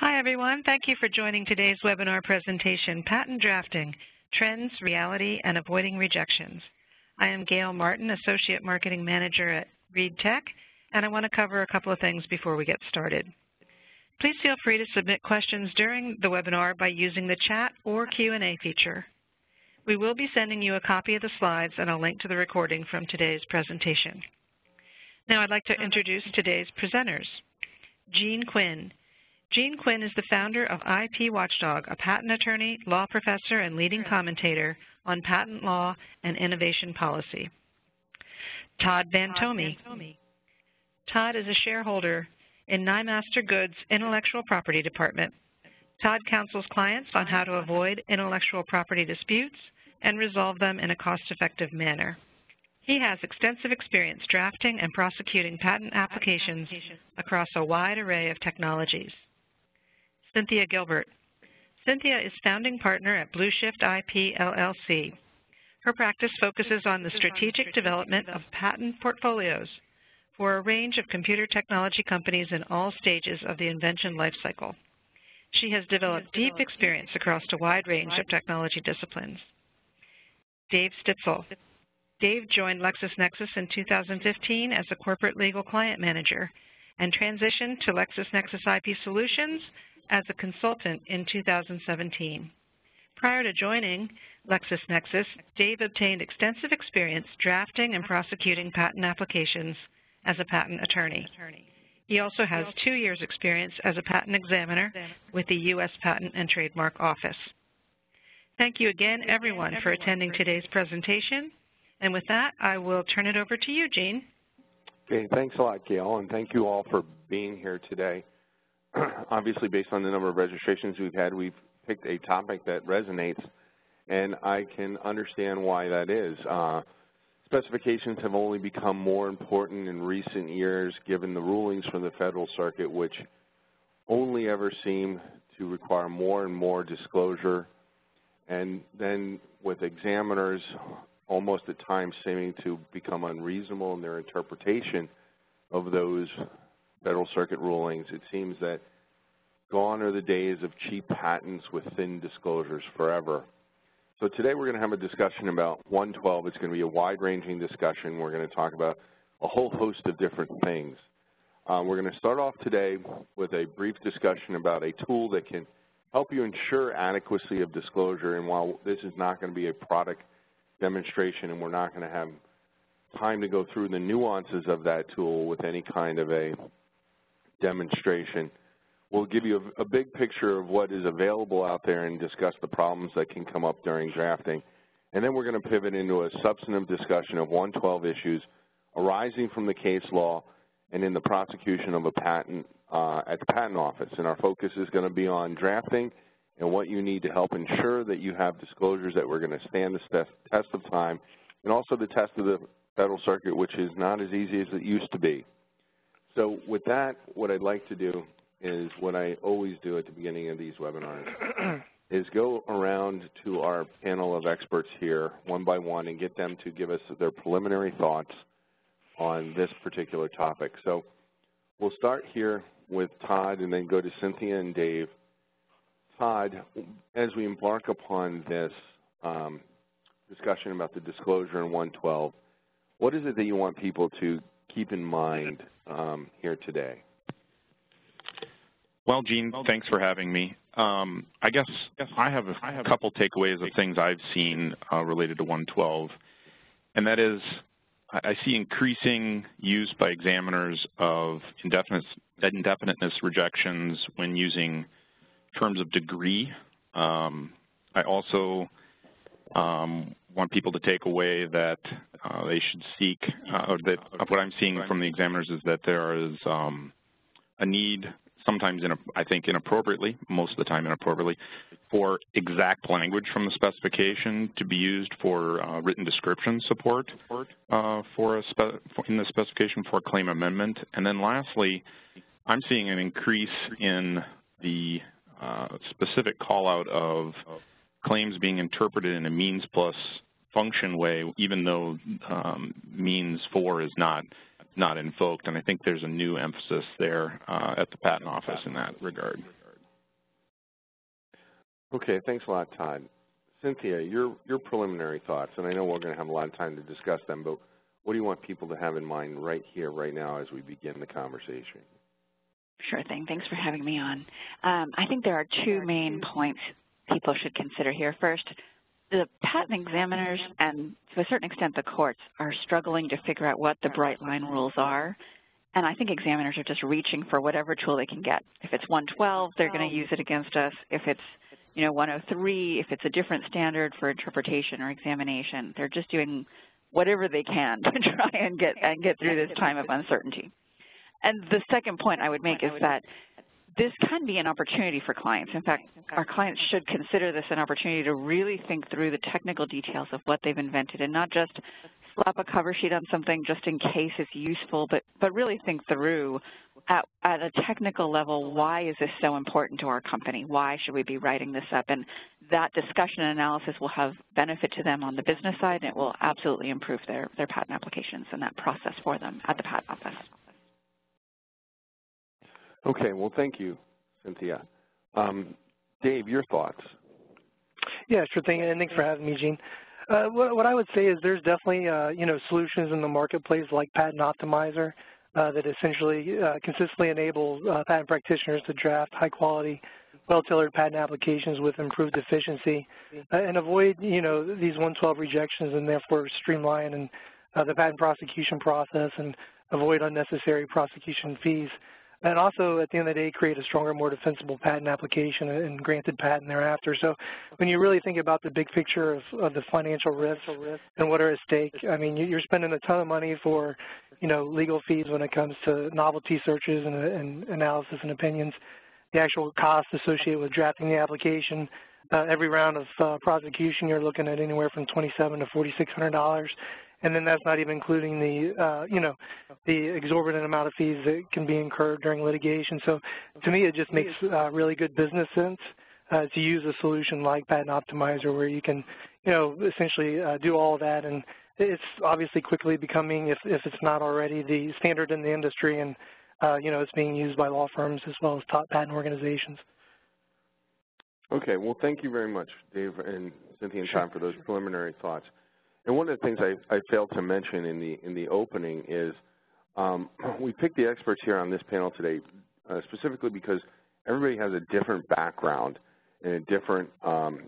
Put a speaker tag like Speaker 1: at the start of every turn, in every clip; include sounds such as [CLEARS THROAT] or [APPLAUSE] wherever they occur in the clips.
Speaker 1: Hi, everyone. Thank you for joining today's webinar presentation, Patent Drafting, Trends, Reality, and Avoiding Rejections. I am Gail Martin, Associate Marketing Manager at Reed Tech, and I want to cover a couple of things before we get started. Please feel free to submit questions during the webinar by using the chat or Q&A feature. We will be sending you a copy of the slides and a link to the recording from today's presentation. Now I'd like to introduce today's presenters. Gene Quinn, Gene Quinn is the founder of IP Watchdog, a patent attorney, law professor, and leading commentator on patent law and innovation policy. Todd Bantomi. Todd is a shareholder in Nyemaster Goode's Intellectual Property Department. Todd counsels clients on how to avoid intellectual property disputes and resolve them in a cost-effective manner. He has extensive experience drafting and prosecuting patent applications across a wide array of technologies. Cynthia Gilbert. Cynthia is founding partner at Blue Shift IP LLC. Her practice focuses on the strategic development of patent portfolios for a range of computer technology companies in all stages of the invention lifecycle. She has developed deep experience across a wide range of technology disciplines. Dave Stitzel. Dave joined LexisNexis in 2015 as a corporate legal client manager and transitioned to LexisNexis IP Solutions as a consultant in 2017. Prior to joining LexisNexis, Dave obtained extensive experience drafting and prosecuting patent applications as a patent attorney. He also has two years' experience as a patent examiner with the U.S. Patent and Trademark Office. Thank you again, everyone, for attending today's presentation. And with that, I will turn it over to you, Gene.
Speaker 2: Okay, thanks a lot, Gail, and thank you all for being here today. [CLEARS THROAT] obviously based on the number of registrations we've had, we've picked a topic that resonates, and I can understand why that is. Uh, specifications have only become more important in recent years given the rulings from the Federal Circuit, which only ever seem to require more and more disclosure, and then with examiners almost at times seeming to become unreasonable in their interpretation of those Federal Circuit rulings, it seems that gone are the days of cheap patents with thin disclosures forever. So today we're going to have a discussion about 112. It's going to be a wide-ranging discussion. We're going to talk about a whole host of different things. Um, we're going to start off today with a brief discussion about a tool that can help you ensure adequacy of disclosure. And while this is not going to be a product demonstration and we're not going to have time to go through the nuances of that tool with any kind of a demonstration. We'll give you a, a, big picture of what is available out there and discuss the problems that can come up during drafting. And then we're going to pivot into a substantive discussion of 112 issues arising from the case law and in the prosecution of a patent uh, at the Patent Office. And our focus is going to be on drafting and what you need to help ensure that you have disclosures that we're going to stand the test of time and also the test of the Federal Circuit, which is not as easy as it used to be. So with that, what I'd like to do is what I always do at the beginning of these webinars [CLEARS THROAT] is go around to our panel of experts here one by one and get them to give us their preliminary thoughts on this particular topic. So we'll start here with Todd and then go to Cynthia and Dave. Todd, as we embark upon this um, discussion about the disclosure in 112, what is it that you want people to keep in mind um, here today?
Speaker 3: Well, Gene, thanks for having me. Um, I guess I have a couple takeaways of things I've seen uh, related to 112, and that is I see increasing use by examiners of indefinite, indefiniteness rejections when using terms of degree. Um, I also um, want people to take away that uh, they should seek, uh, or that what I'm seeing from the examiners is that there is um, a need, sometimes in a, I think inappropriately, most of the time inappropriately, for exact language from the specification to be used for uh, written description support uh, for, a for in the specification for claim amendment. And then lastly, I'm seeing an increase in the uh, specific call out of claims being interpreted in a means plus function way, even though um, means for is not not invoked. And I think there's a new emphasis there uh, at the Patent Office in that regard.
Speaker 2: Okay, thanks a lot, Todd. Cynthia, your, your preliminary thoughts, and I know we're going to have a lot of time to discuss them, but what do you want people to have in mind right here, right now, as we begin the conversation?
Speaker 4: Sure thing. Thanks for having me on. Um, I think there are two main points people should consider here. First, the patent examiners and to a certain extent the courts are struggling to figure out what the bright line rules are. And I think examiners are just reaching for whatever tool they can get. If it's 112, they're going to use it against us. If it's, you know, 103, if it's a different standard for interpretation or examination, they're just doing whatever they can [LAUGHS] to try and get and get through this time of uncertainty. And the second point I would make is that this can be an opportunity for clients. In fact, our clients should consider this an opportunity to really think through the technical details of what they've invented and not just slap a cover sheet on something just in case it's useful, but, but really think through at, at a technical level, why is this so important to our company? Why should we be writing this up? And that discussion and analysis will have benefit to them on the business side, and it will absolutely improve their, their patent applications and that process for them at the patent office.
Speaker 2: Okay, well, thank you, Cynthia. Um, Dave, your thoughts?
Speaker 5: Yeah, sure thing, and thanks for having me, Gene. Uh, what, what, I would say is there's definitely, uh, you know, solutions in the marketplace like Patent Optimizer uh, that essentially uh, consistently enable uh, patent practitioners to draft high-quality, well-tailored patent applications with improved efficiency uh, and avoid, you know, these 112 rejections and therefore streamline and the patent prosecution process and avoid unnecessary prosecution fees and also at the end of the day create a stronger, more defensible patent application and granted patent thereafter. So when you really think about the big picture of, of the financial risks and what are at stake, I mean, you're spending a ton of money for, you know, legal fees when it comes to novelty searches and, and analysis and opinions, the actual costs associated with drafting the application, uh, every round of uh, prosecution, you're looking at anywhere from 27 to $4,600 and then that's not even including the, uh, you know, the exorbitant amount of fees that can be incurred during litigation. So to me, it just makes uh, really good business sense uh, to use a solution like Patent Optimizer where you can, you know, essentially uh, do all of that. And it's obviously quickly becoming, if, if it's not already, the standard in the industry. And, uh, you know, it's being used by law firms as well as top patent organizations.
Speaker 2: Okay, well, thank you very much, Dave and Cynthia and Tom, for those preliminary thoughts. And one of the things I, I failed to mention in the in the opening is um, [CLEARS THROAT] we picked the experts here on this panel today uh, specifically because everybody has a different background and a different um,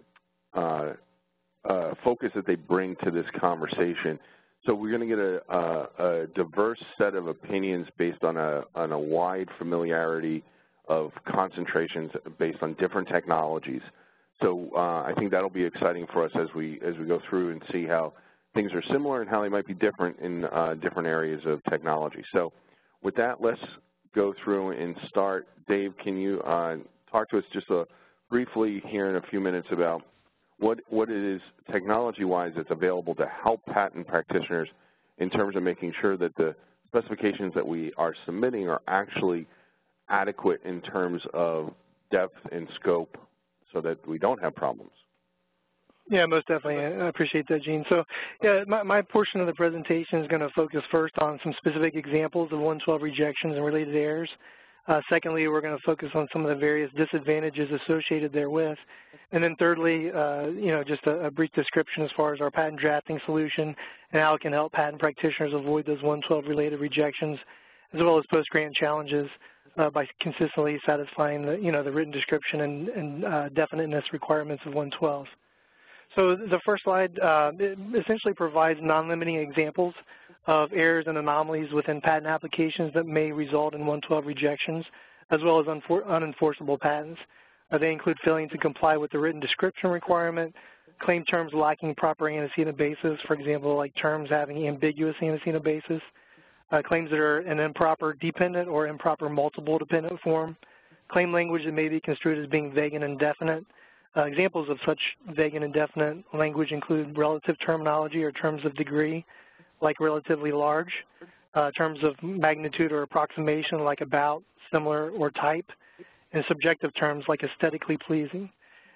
Speaker 2: uh, uh, focus that they bring to this conversation. So we're going to get a, a, a, diverse set of opinions based on a, on a wide familiarity of concentrations based on different technologies. So uh, I think that'll be exciting for us as we as we go through and see how things are similar and how they might be different in uh, different areas of technology. So with that, let's go through and start. Dave, can you uh, talk to us just a, briefly here in a few minutes about what, what it is technology-wise that's available to help patent practitioners in terms of making sure that the specifications that we are submitting are actually adequate in terms of depth and scope so that we don't have problems.
Speaker 5: Yeah, most definitely. I appreciate that, Gene. So, yeah, my, my portion of the presentation is going to focus first on some specific examples of 112 rejections and related errors. Uh, secondly, we're going to focus on some of the various disadvantages associated therewith. And then thirdly, uh, you know, just a, a, brief description as far as our patent drafting solution and how it can help patent practitioners avoid those 112 related rejections, as well as post-grant challenges uh, by consistently satisfying the, you know, the written description and, and uh, definiteness requirements of 112. So the first slide uh, essentially provides non-limiting examples of errors and anomalies within patent applications that may result in 112 rejections, as well as unenforceable patents. Uh, they include failing to comply with the written description requirement, claim terms lacking proper antecedent basis, for example, like terms having ambiguous antecedent basis, uh, claims that are an improper dependent or improper multiple dependent form, claim language that may be construed as being vague and indefinite, examples of such vague and indefinite language include relative terminology or terms of degree, like relatively large, uh, terms of magnitude or approximation, like about, similar, or type, and subjective terms like aesthetically pleasing.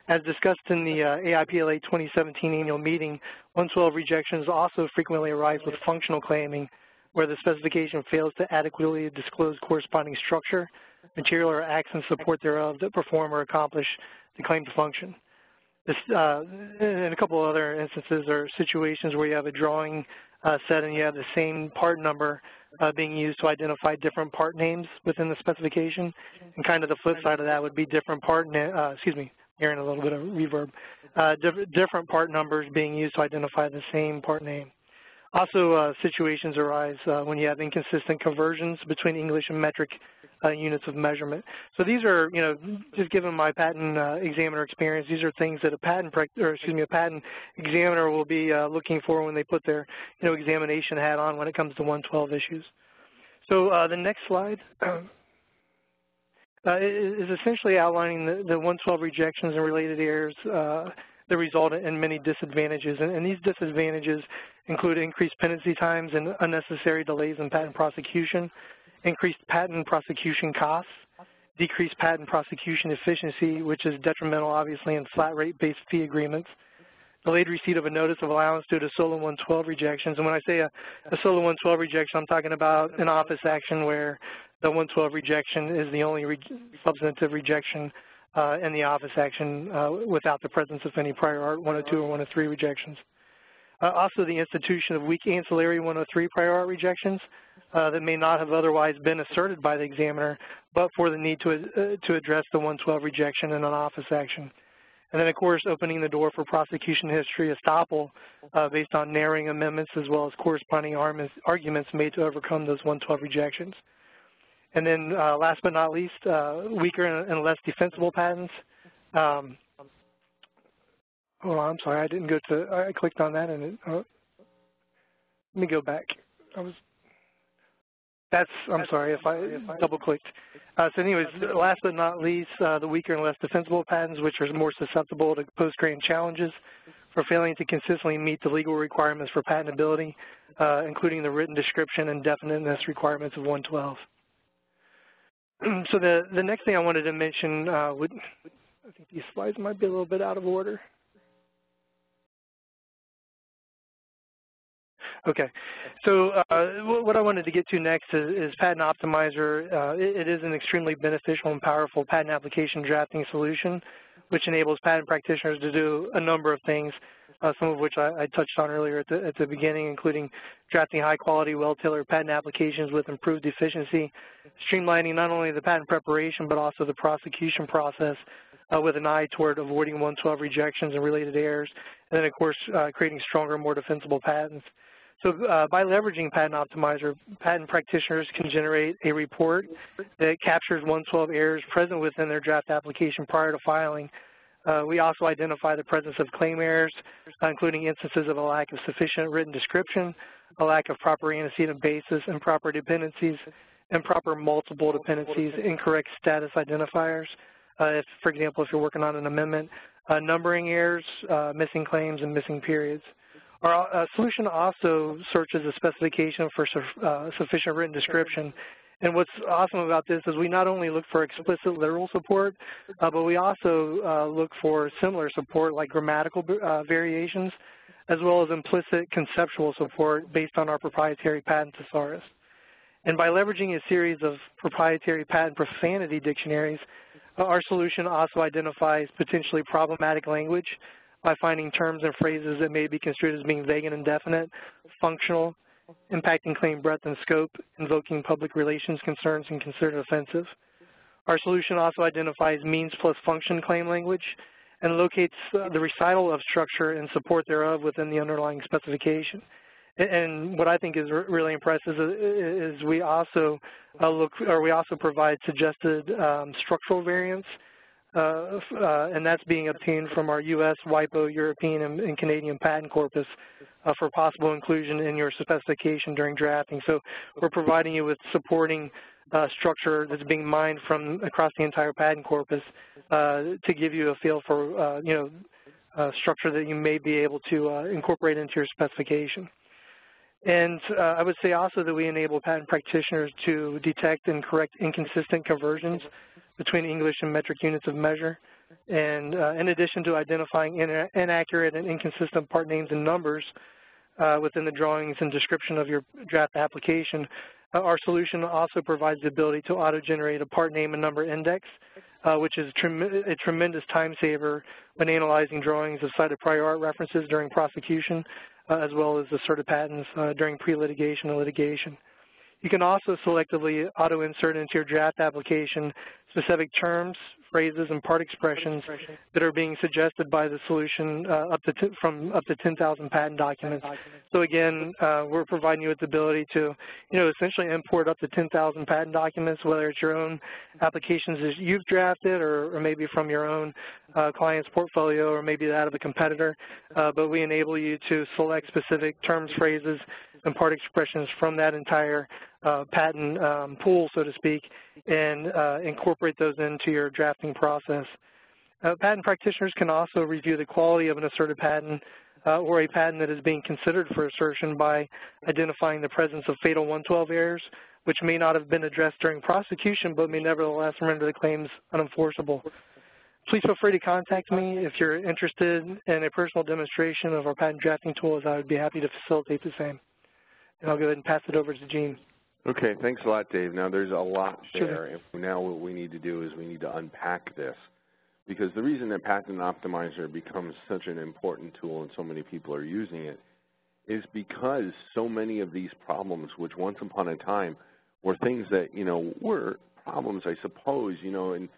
Speaker 5: As discussed in the uh, AIPLA 2017 annual meeting, 112 rejections also frequently arise with functional claiming, where the specification fails to adequately disclose corresponding structure, material, or acts in support thereof that perform or accomplish the claimed function. this, uh, in a couple other instances or situations where you have a drawing uh, set and you have the same part number uh, being used to identify different part names within the specification. And kind of the flip side of that would be different part, uh, excuse me, hearing a little bit of reverb, uh, diff different part numbers being used to identify the same part name. Also, uh, situations arise when you have inconsistent conversions between English and metric uh, units of measurement. So these are, you know, just given my patent uh, examiner experience, these are things that a patent, or excuse me, a patent examiner will be uh, looking for when they put their, you know, examination hat on when it comes to 112 issues. So uh, the next slide [CLEARS THROAT] is essentially outlining the, the 112 rejections and related errors that result in many disadvantages. And, and, these disadvantages include increased pendency times and unnecessary delays in patent prosecution, increased patent prosecution costs, decreased patent prosecution efficiency, which is detrimental, obviously, in flat rate-based fee agreements, delayed receipt of a notice of allowance due to SOLA 112 rejections. And when I say a, a SOLA 112 rejection, I'm talking about an office action where the 112 rejection is the only re substantive rejection uh, in the office action uh, without the presence of any prior art 102 or 103 rejections. Uh, also, the institution of weak ancillary 103 prior art rejections uh, that may not have otherwise been asserted by the examiner, but for the need to, uh, to address the 112 rejection in an office action. And then, of course, opening the door for prosecution history estoppel uh, based on narrowing amendments as well as corresponding arguments made to overcome those 112 rejections. And then uh, last but not least, uh, weaker and less defensible patents. Um, on, I'm sorry, I didn't go to, I clicked on that and it, uh, let me go back. I was, that's, I'm sorry if I, if I double clicked. Uh, so anyways, last but not least, uh, the weaker and less defensible patents, which are more susceptible to post-grant challenges for failing to consistently meet the legal requirements for patentability, uh, including the written description and definiteness requirements of 112. [CLEARS THROAT] so the, the next thing I wanted to mention uh, would, I think these slides might be a little bit out of order. Okay, so uh, what I wanted to get to next is, is Patent Optimizer. Uh, it, it is an extremely beneficial and powerful patent application drafting solution, which enables patent practitioners to do a number of things uh, some of which I, I, touched on earlier at the, at the beginning, including drafting high-quality, well-tailored patent applications with improved efficiency, streamlining not only the patent preparation but also the prosecution process uh, with an eye toward avoiding 112 rejections and related errors, and then, of course, uh, creating stronger, more defensible patents. So uh, by leveraging Patent Optimizer, patent practitioners can generate a report that captures 112 errors present within their draft application prior to filing, uh, we also identify the presence of claim errors, uh, including instances of a lack of sufficient written description, a lack of proper antecedent basis, improper dependencies, improper multiple dependencies, incorrect status identifiers. Uh, if, for example, if you're working on an amendment, uh, numbering errors, uh, missing claims, and missing periods. Our uh, solution also searches a specification for su sufficient written description and what's awesome about this is we not only look for explicit literal support, uh, but we also uh, look for similar support like grammatical uh, variations, as well as implicit conceptual support based on our proprietary patent thesaurus. And by leveraging a series of proprietary patent profanity dictionaries, uh, our solution also identifies potentially problematic language by finding terms and phrases that may be construed as being vague and indefinite, functional, impacting claim breadth and scope, invoking public relations concerns, and considered offensive. Our solution also identifies means plus function claim language and locates uh, the recital of structure and support thereof within the underlying specification. And what I think is really impressive is, we also uh, look, or we also provide suggested um, structural variants uh, uh, and that's being obtained from our U.S., WIPO, European, and, and Canadian patent corpus uh, for possible inclusion in your specification during drafting. So we're providing you with supporting uh, structure that's being mined from across the entire patent corpus uh, to give you a feel for, uh, you know, structure that you may be able to incorporate into your specification. And uh, I would say also that we enable patent practitioners to detect and correct inconsistent conversions between English and metric units of measure. And uh, in addition to identifying in inaccurate and inconsistent part names and numbers uh, within the drawings and description of your draft application, Uh, our solution also provides the ability to auto-generate a part name and number index, uh, which is trem a tremendous time saver when analyzing drawings of cited prior art references during prosecution, uh, as well as asserted patents uh, during pre-litigation and litigation. You can also selectively auto-insert into your draft application specific terms, phrases, and part expressions that are being suggested by the solution uh, up to from up to 10,000 patent documents. So again, uh, we're providing you with the ability to, you know, essentially import up to 10,000 patent documents, whether it's your own applications that you've drafted or, or maybe from your own uh, client's portfolio or maybe that of a competitor. Uh, but we enable you to select specific terms, phrases, and part expressions from that entire uh, patent um, pool, so to speak, and uh, incorporate those into your drafting process. Uh, patent practitioners can also review the quality of an asserted patent uh, or a patent that is being considered for assertion by identifying the presence of fatal 112 errors, which may not have been addressed during prosecution but may nevertheless render the claims unenforceable. Please feel free to contact me if you're interested in a personal demonstration of our patent drafting tools. I would be happy to facilitate the same. And I'll go ahead and pass it over to Gene.
Speaker 2: Okay, thanks a lot, Dave. Now, there's a lot there. Now what we need to do is we need to unpack this because the reason that Patent Optimizer becomes such an important tool and so many people are using it is because so many of these problems, which once upon a time were things that, you know, were problems, I suppose, you know, and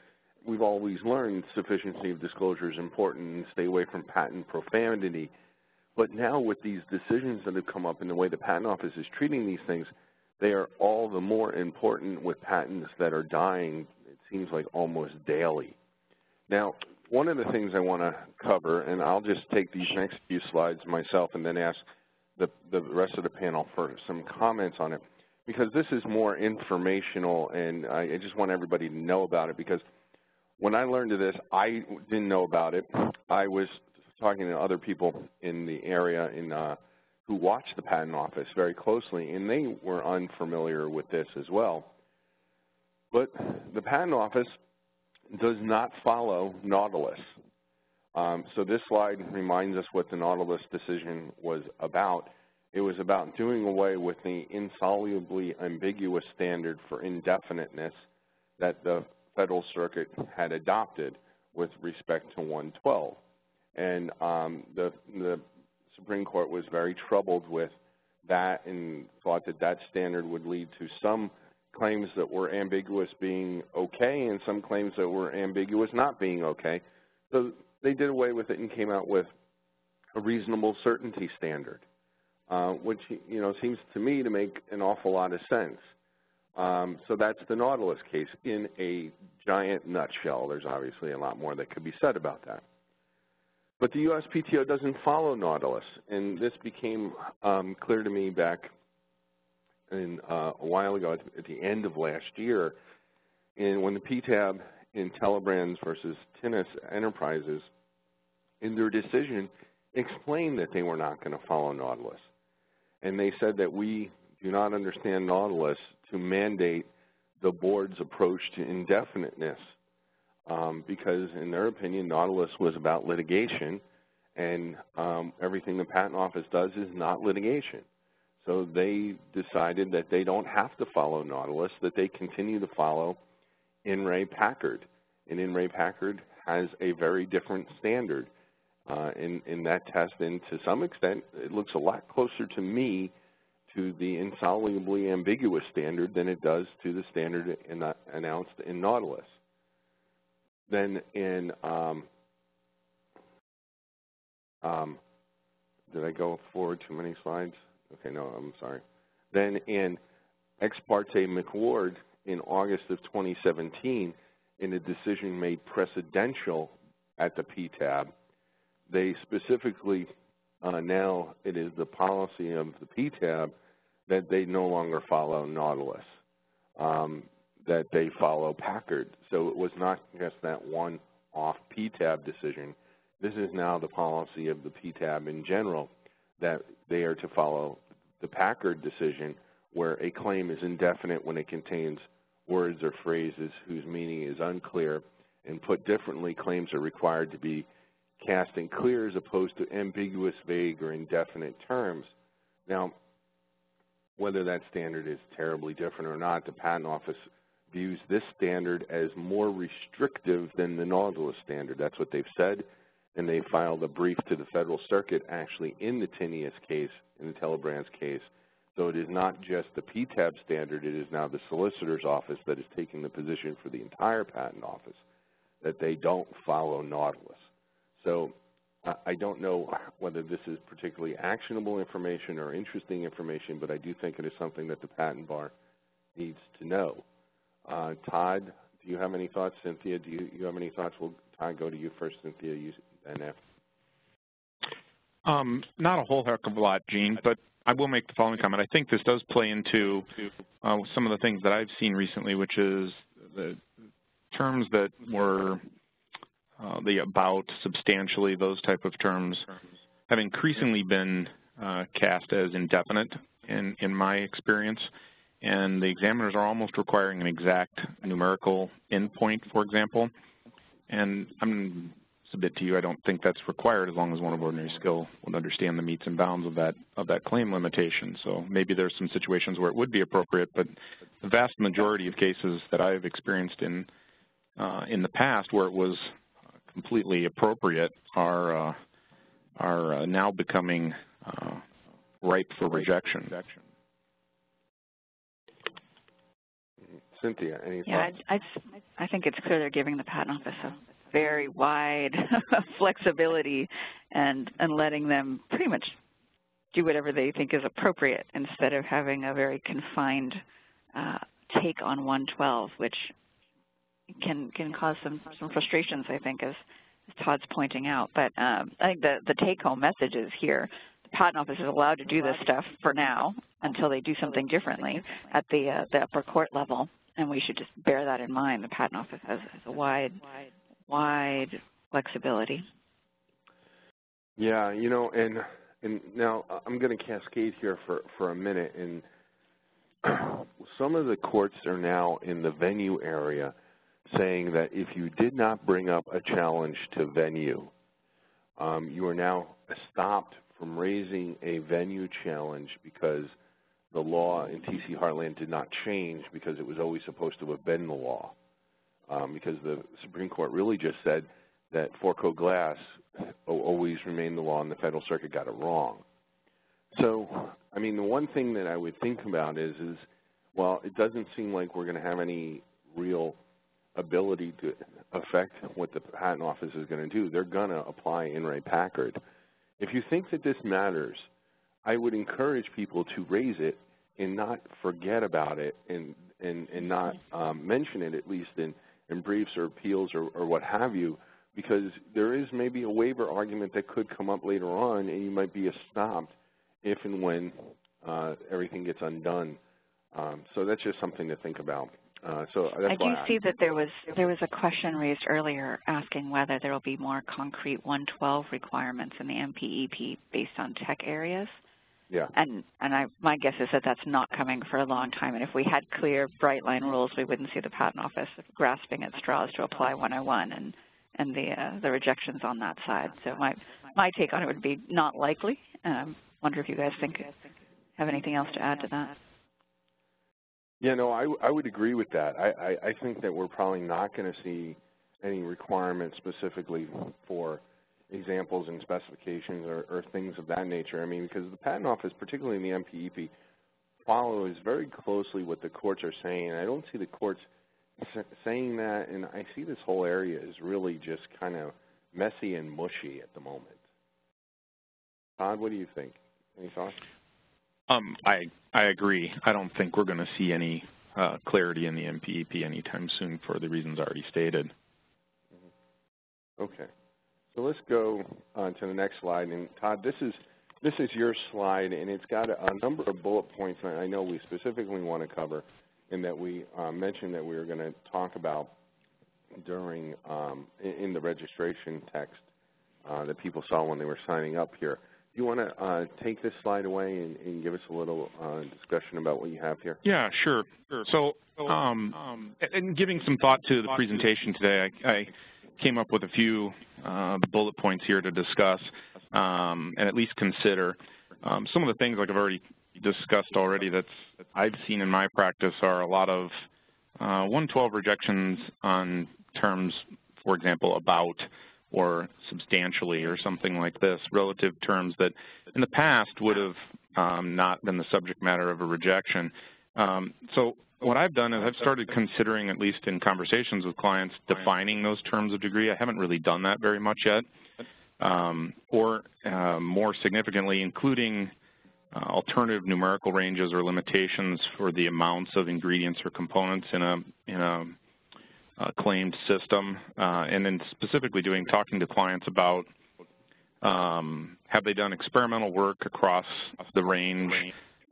Speaker 2: we've always learned sufficiency of disclosure is important and stay away from patent profanity. But now with these decisions that have come up and the way the Patent Office is treating these things, they are all the more important with patents that are dying, it seems like almost daily. Now, one of the things I want to cover, and I'll just take these next few slides myself and then ask the, the rest of the panel for some comments on it, because this is more informational and I, I just want everybody to know about it because when I learned of this, I didn't know about it. I was talking to other people in the area in uh, who watch the Patent Office very closely, and they were unfamiliar with this as well. But the Patent Office does not follow Nautilus. Um, so this slide reminds us what the Nautilus decision was about. It was about doing away with the insolubly ambiguous standard for indefiniteness that the Federal Circuit had adopted with respect to 112. And um, the, the Supreme Court was very troubled with that and thought that that standard would lead to some claims that were ambiguous being okay and some claims that were ambiguous not being okay. So they did away with it and came out with a reasonable certainty standard, uh, which, you know, seems to me to make an awful lot of sense. Um, so that's the Nautilus case in a giant nutshell. There's obviously a lot more that could be said about that. But the USPTO doesn't follow Nautilus, and this became um, clear to me back in, uh, a while ago at the end of last year, and when the PTAB in Telebrands versus Tinnus Enterprises, in their decision, explained that they were not going to follow Nautilus. And they said that we do not understand Nautilus to mandate the board's approach to indefiniteness um, because in their opinion, Nautilus was about litigation, and um, everything the Patent Office does is not litigation. So they decided that they don't have to follow Nautilus, that they continue to follow In re Packard. And In re Packard has a very different standard uh, in, in that test, and to some extent, it looks a lot closer to me to the insolubly ambiguous standard than it does to the standard in, uh, announced in Nautilus. Then in, um, um, did I go forward too many slides? Okay, no, I'm sorry. Then in Ex parte McAward in August of 2017, in a decision made precedential at the PTAB, they specifically, uh, now it is the policy of the PTAB that they no longer follow Nautilus. Um, that they follow Packard. So it was not just that one-off PTAB decision. This is now the policy of the PTAB in general that they are to follow the Packard decision where a claim is indefinite when it contains words or phrases whose meaning is unclear, and put differently, claims are required to be cast in clear as opposed to ambiguous, vague, or indefinite terms. Now, whether that standard is terribly different or not, the Patent Office views this standard as more restrictive than the Nautilus standard. That's what they've said, and they filed a brief to the Federal Circuit actually in the Tinnus case, in the Telebrands case. So it is not just the PTAB standard, it is now the solicitor's office that is taking the position for the entire patent office that they don't follow Nautilus. So I don't know [LAUGHS] whether this is particularly actionable information or interesting information, but I do think it is something that the patent bar needs to know. Uh, Todd, do you have any thoughts? Cynthia, do you, you have any thoughts? We'll Todd go to you first, Cynthia, you, and after.
Speaker 3: Um, not a whole heck of a lot, Gene, but I will make the following comment. I think this does play into uh, some of the things that I've seen recently, which is the terms that were uh, the about, substantially, those type of terms have increasingly been uh, cast as indefinite in, in my experience. And the examiners are almost requiring an exact numerical endpoint, for example. And I'm submit to you, I don't think that's required as long as one of ordinary skill would understand the metes and bounds of that of that claim limitation. So maybe there's some situations where it would be appropriate, but the vast majority of cases that I've experienced in uh, in the past where it was completely appropriate are uh, are uh, now becoming uh, ripe for rejection.
Speaker 2: Cynthia, any
Speaker 4: yeah,
Speaker 2: thoughts?
Speaker 4: I, I, I think it's clear they're giving the patent office a very wide [LAUGHS] flexibility and, and letting them pretty much do whatever they think is appropriate instead of having a very confined uh, take on 112, which can can cause some some frustrations, I think, as, as Todd's pointing out. But um, I think the the take-home message is here: the patent office is allowed to do this stuff for now until they do something differently at the uh, the upper court level, and we should just bear that in mind. The patent office has, has a wide wide wide flexibility.
Speaker 2: Yeah, you know, and and now I'm going to cascade here for for a minute, and [CLEARS THROAT] some of the courts are now in the venue area saying that if you did not bring up a challenge to venue, um, you are now stopped from raising a venue challenge because the law in TC Heartland did not change because it was always supposed to have been the law um, because the Supreme Court really just said that Fourco Glass always remained the law and the Federal Circuit got it wrong. So, I mean, the one thing that I would think about is, is well, it doesn't seem like we're going to have any real ability to affect what the Patent Office is going to do. They're going to apply In re Packard. If you think that this matters, I would encourage people to raise it and not forget about it and, and, and not um, mention it, at least in in briefs or appeals or, or what have you, because there is maybe a waiver argument that could come up later on, and you might be stopped if and when uh, everything gets undone. Um, so that's just something to think about. Uh, so I
Speaker 4: do see that there was there was a question raised earlier asking whether there will be more concrete 112 requirements in the MPEP based on tech areas.
Speaker 2: Yeah.
Speaker 4: And and I my guess is that that's not coming for a long time. And if we had clear, bright line rules, we wouldn't see the patent office grasping at straws to apply 101 and and the uh, the rejections on that side. So my my take on it would be not likely. Um, wonder if you guys think have anything else to add to that.
Speaker 2: Yeah, no, I, I would agree with that. I, I, I think that we're probably not going to see any requirements specifically for examples and specifications or, or, things of that nature. I mean, because the Patent Office, particularly in the MPEP, follows very closely what the courts are saying. And I don't see the courts saying that, and I see this whole area is really just kind of messy and mushy at the moment. Todd, what do you think? Any thoughts?
Speaker 3: Um, I I agree. I don't think we're going to see any uh, clarity in the MPEP anytime soon for the reasons already stated.
Speaker 2: Mm -hmm. Okay. So let's go on to the next slide. And Todd, this is this is your slide, and it's got a, a number of bullet points that I know we specifically want to cover, and that we uh, mentioned that we were going to talk about during um, in, in, the registration text uh, that people saw when they were signing up here. Do you want to uh, take this slide away and, and give us a little uh, discussion about what you have here?
Speaker 3: Yeah, sure. So, um, um, and giving some thought to the presentation today, I, I came up with a few uh, bullet points here to discuss um, and at least consider. Um, some of the things, like I've already discussed already that's I've seen in my practice are a lot of uh, 112 rejections on terms, for example, about or substantially or something like this, relative terms that in the past would have um, not been the subject matter of a rejection. Um, so what I've done is I've started considering, at least in conversations with clients, defining those terms of degree. I haven't really done that very much yet. Um, or uh, more significantly, including uh, alternative numerical ranges or limitations for the amounts of ingredients or components in a in a, a claimed system, uh, and then specifically doing talking to clients about um, have they done experimental work across the range?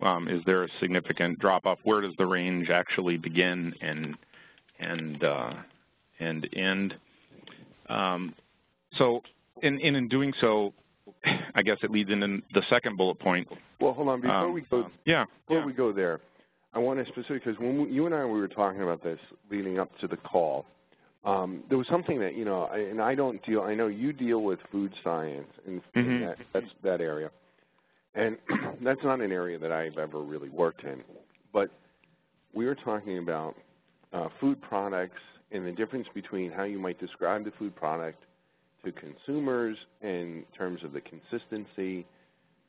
Speaker 3: Um, is there a significant drop off? Where does the range actually begin and and uh, and end? Um, so, in, in doing so, I guess it leads into the second bullet point.
Speaker 2: Well, hold on. Before um, we go,
Speaker 3: yeah,
Speaker 2: before
Speaker 3: yeah.
Speaker 2: we go there, I want to specifically because when we, you and I we were talking about this leading up to the call, um, there was something that you know, I, and I don't deal. I know you deal with food science and
Speaker 3: mm -hmm.
Speaker 2: that, that's that area, and [CLEARS THROAT] that's not an area that I've ever really worked in. But we were talking about uh, food products and the difference between how you might describe the food product to consumers in terms of the consistency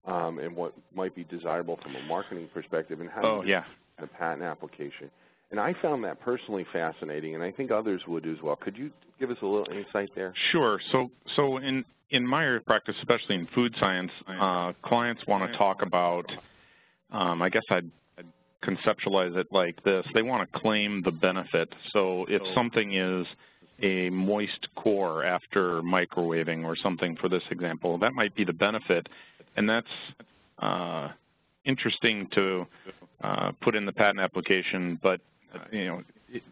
Speaker 2: um, and what might be desirable from a marketing perspective and how
Speaker 3: oh,
Speaker 2: you
Speaker 3: yeah.
Speaker 2: the patent application. And I found that personally fascinating, and I think others would as well. Could you give us a little insight there?
Speaker 3: Sure. So, so in in my practice, especially in food science, uh, clients want to talk about. Um, I guess I'd, I'd conceptualize it like this: they want to claim the benefit. So, if something is a moist core after microwaving or something for this example. That might be the benefit, and that's uh, interesting to uh, put in the patent application, but you know, it,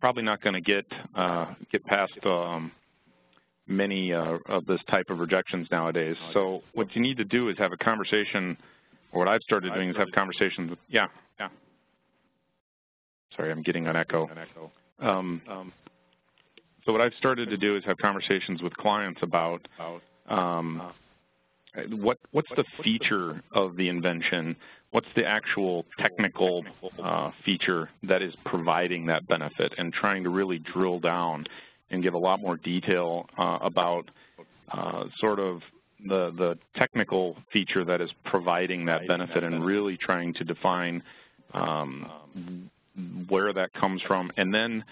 Speaker 3: probably not going to get uh, get past um, many uh, of this type of rejections nowadays. So what you need to do is have a conversation, or what I've started doing is have conversations. With, yeah, yeah. Sorry, I'm getting an echo. Um, um, so what I've started to do is have conversations with clients about um, what what's the feature of the invention, what's the actual technical uh, feature that is providing that benefit, and trying to really drill down and give a lot more detail uh, about uh, sort of the the technical feature that is providing that benefit, and really trying to define um, where that comes from, and then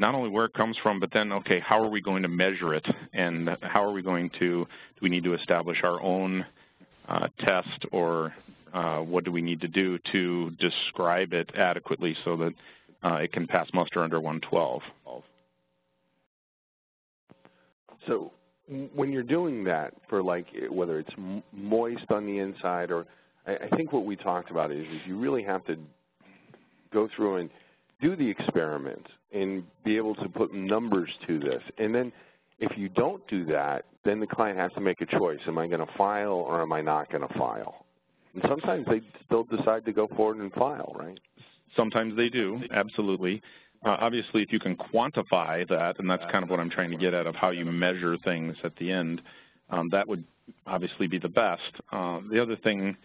Speaker 3: not only where it comes from, but then, okay, how are we going to measure it, and how are we going to, do we need to establish our own uh, test, or uh, what do we need to do to describe it adequately so that uh, it can pass muster under 112?
Speaker 2: So when you're doing that for like whether it's moist on the inside or I, I think what we talked about is, is you really have to go through and do the experiment and be able to put numbers to this. And then if you don't do that, then the client has to make a choice. Am I going to file or am I not going to file? And sometimes they still decide to go forward and file, right?
Speaker 3: Sometimes they do, absolutely. Uh, obviously, if you can quantify that, and that's kind of what I'm trying to get at of how you measure things at the end, um, that would obviously be the best. Uh, the other thing,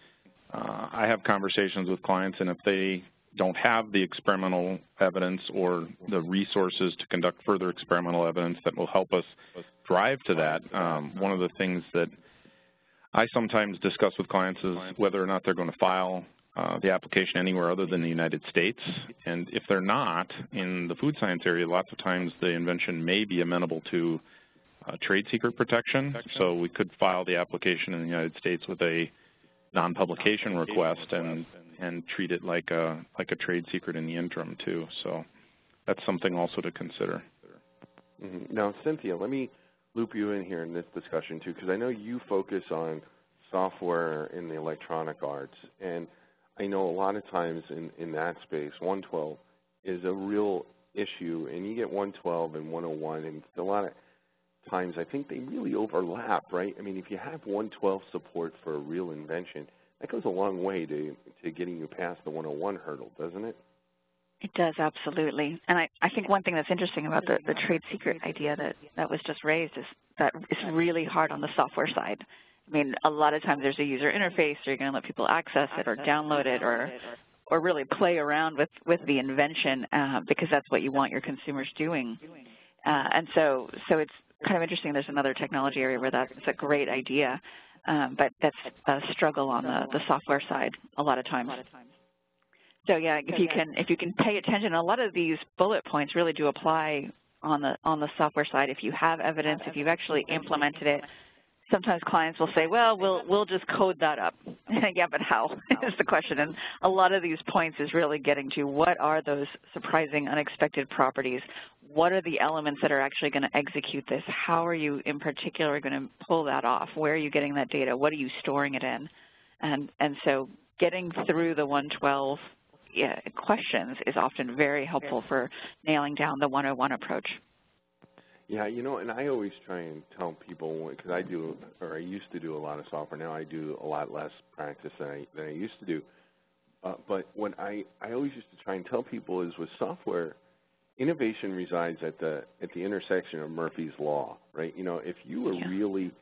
Speaker 3: uh, I have conversations with clients, and if they don't have the experimental evidence or the resources to conduct further experimental evidence that will help us drive to that. Um, one of the things that I sometimes discuss with clients is whether or not they're going to file uh, the application anywhere other than the United States. And if they're not, in the food science area, lots of times the invention may be amenable to uh, trade secret protection. So we could file the application in the United States with a non-publication request and and treat it like a like a trade secret in the interim too. So that's something also to consider.
Speaker 2: Mm -hmm. Now, Cynthia, let me loop you in here in this discussion too, because I know you focus on software in the electronic arts, and I know a lot of times in in that space, 112 is a real issue, and you get 112 and 101, and a lot of times I think they really overlap, right? I mean, if you have 112 support for a real invention, that goes a long way to, to getting you past the 101 hurdle, doesn't it?
Speaker 4: It does, absolutely. And I, I think one thing that's interesting about the, the trade secret idea that, that was just raised is that it's really hard on the software side. I mean, a lot of times there's a user interface, so you're going to let people access it or download it or or really play around with, with the invention uh, because that's what you want your consumers doing. Uh, and so, so it's kind of interesting. There's another technology area where that's a great idea, um, but that's a struggle on the, the software side a lot of times. So yeah, if you can if you can pay attention, a lot of these bullet points really do apply on the on the software side. If you have evidence, if you've actually implemented it, sometimes clients will say, well, we'll we'll just code that up. [LAUGHS] yeah, but how [LAUGHS] is the question. And a lot of these points is really getting to what are those surprising, unexpected properties? What are the elements that are actually going to execute this? How are you in particular going to pull that off? Where are you getting that data? What are you storing it in? And, and so getting through the 112 yeah, questions is often very helpful for nailing down the 101 approach.
Speaker 2: Yeah, you know, and I always try and tell people because I do, or I used to do a lot of software. Now I do a lot less practice than I than I used to do. Uh, but what I I always used to try and tell people is with software, innovation resides at the at the intersection of Murphy's law, right? You know, if you were yeah. really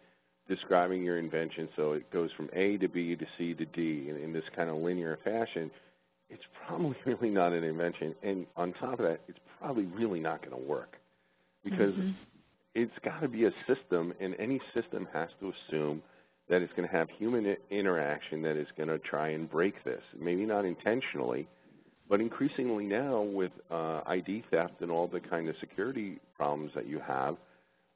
Speaker 2: describing your invention so it goes from A to B to C to D in, in this kind of linear fashion, it's probably [LAUGHS] really not an invention. And on top of that, it's probably really not going to work because mm-hmm. it's got to be a system, and any system has to assume that it's going to have human interaction that is going to try and break this. Maybe not intentionally, but increasingly now with uh, ID theft and all the kind of security problems that you have,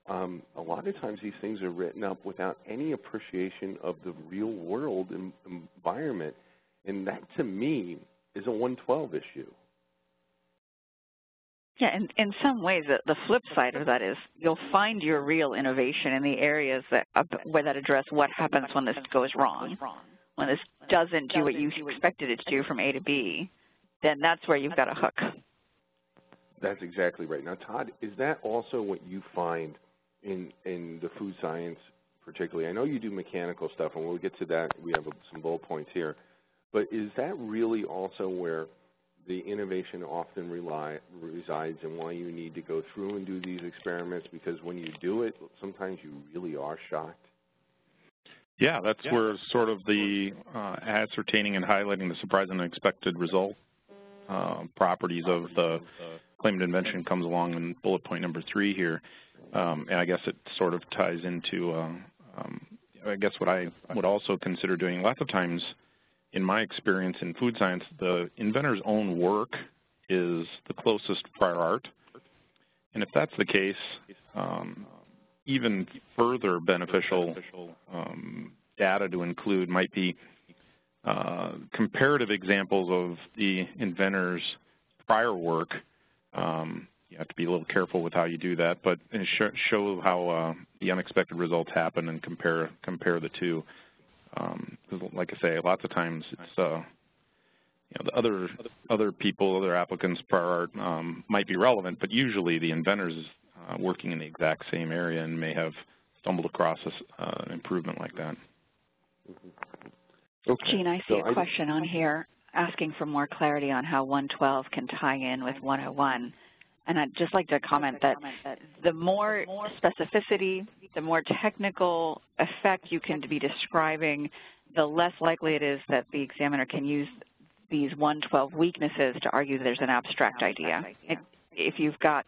Speaker 2: um, a lot of times these things are written up without any appreciation of the real world environment. And that, to me, is a 112 issue.
Speaker 4: Yeah, and in some ways, the, flip side of that is you'll find your real innovation in the areas that where that address what happens when this goes wrong. When this doesn't do what you expected it to do from A to B, then that's where you've got a hook.
Speaker 2: That's exactly right. Now, Todd, is that also what you find in in the food science, particularly? I know you do mechanical stuff, and we'll get to that. We have some bullet points here. But is that really also where the innovation often rely, resides and why you need to go through and do these experiments because when you do it, sometimes you really are shocked.
Speaker 3: Yeah, that's yeah. where sort of the uh, ascertaining and highlighting the surprise and unexpected result uh, properties of the claimed invention comes along in bullet point number three here. Um, and I guess it sort of ties into, uh, um, I guess what I would also consider doing lots of times in my experience in food science, the inventor's own work is the closest prior art. And if that's the case, um, even further beneficial um, data to include might be uh, comparative examples of the inventor's prior work. Um, you have to be a little careful with how you do that, but show how uh, the unexpected results happen and compare compare the two. Um, like I say, lots of times it's uh, you know the other other people, other applicants prior art um, might be relevant, but usually the inventors uh, working in the exact same area and may have stumbled across uh, an improvement like that.
Speaker 4: Okay. Gene, I see so a question on here asking for more clarity on how 112 can tie in with 101. And I'd just like to comment that the more specificity, the more technical effect you can be describing, the less likely it is that the examiner can use these 112 weaknesses to argue that there's an abstract idea. if you've got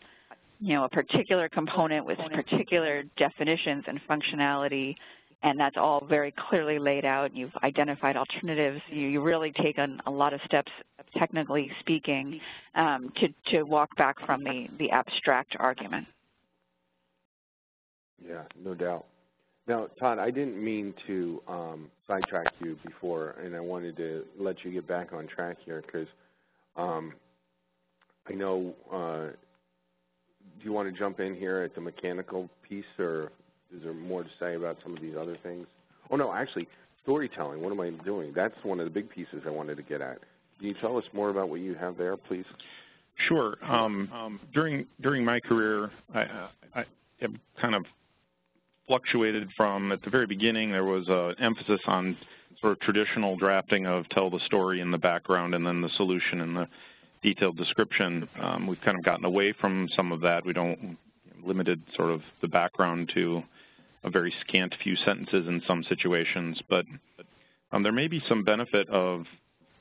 Speaker 4: you know, a particular component with particular definitions and functionality, and that's all very clearly laid out, you've identified alternatives, you, you really taken a lot of steps technically speaking, um, to, to walk back from the, the abstract argument.
Speaker 2: Yeah, no doubt. Now, Todd, I didn't mean to um, sidetrack you before, and I wanted to let you get back on track here because um, I know, uh, do you want to jump in here at the mechanical piece, or is there more to say about some of these other things? Oh, no, actually, storytelling, what am I doing? That's one of the big pieces I wanted to get at. Can you tell us more about what you have there, please?
Speaker 3: Sure. Um, um, during during my career, I, I, have kind of fluctuated from at the very beginning. There was an emphasis on sort of traditional drafting of tell the story in the background and then the solution and the detailed description. Um, we've kind of gotten away from some of that. We don't limited sort of the background to a very scant few sentences in some situations, but um, there may be some benefit of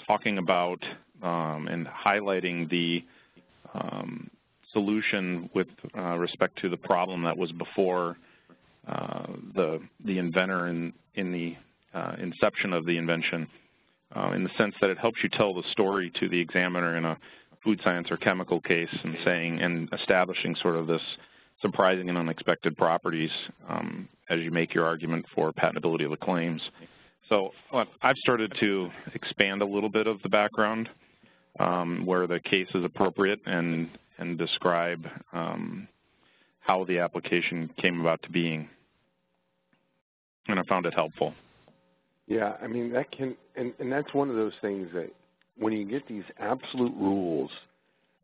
Speaker 3: talking about um, and highlighting the um, solution with uh, respect to the problem that was before uh, the the inventor in in the uh, inception of the invention, uh, in the sense that it helps you tell the story to the examiner in a food science or chemical case and saying and establishing sort of this surprising and unexpected properties um, as you make your argument for patentability of the claims. So I've started to expand a little bit of the background um, where the case is appropriate and, and describe um, how the application came about to being. And I found it helpful.
Speaker 2: Yeah, I mean, that can, and, and that's one of those things that when you get these absolute rules,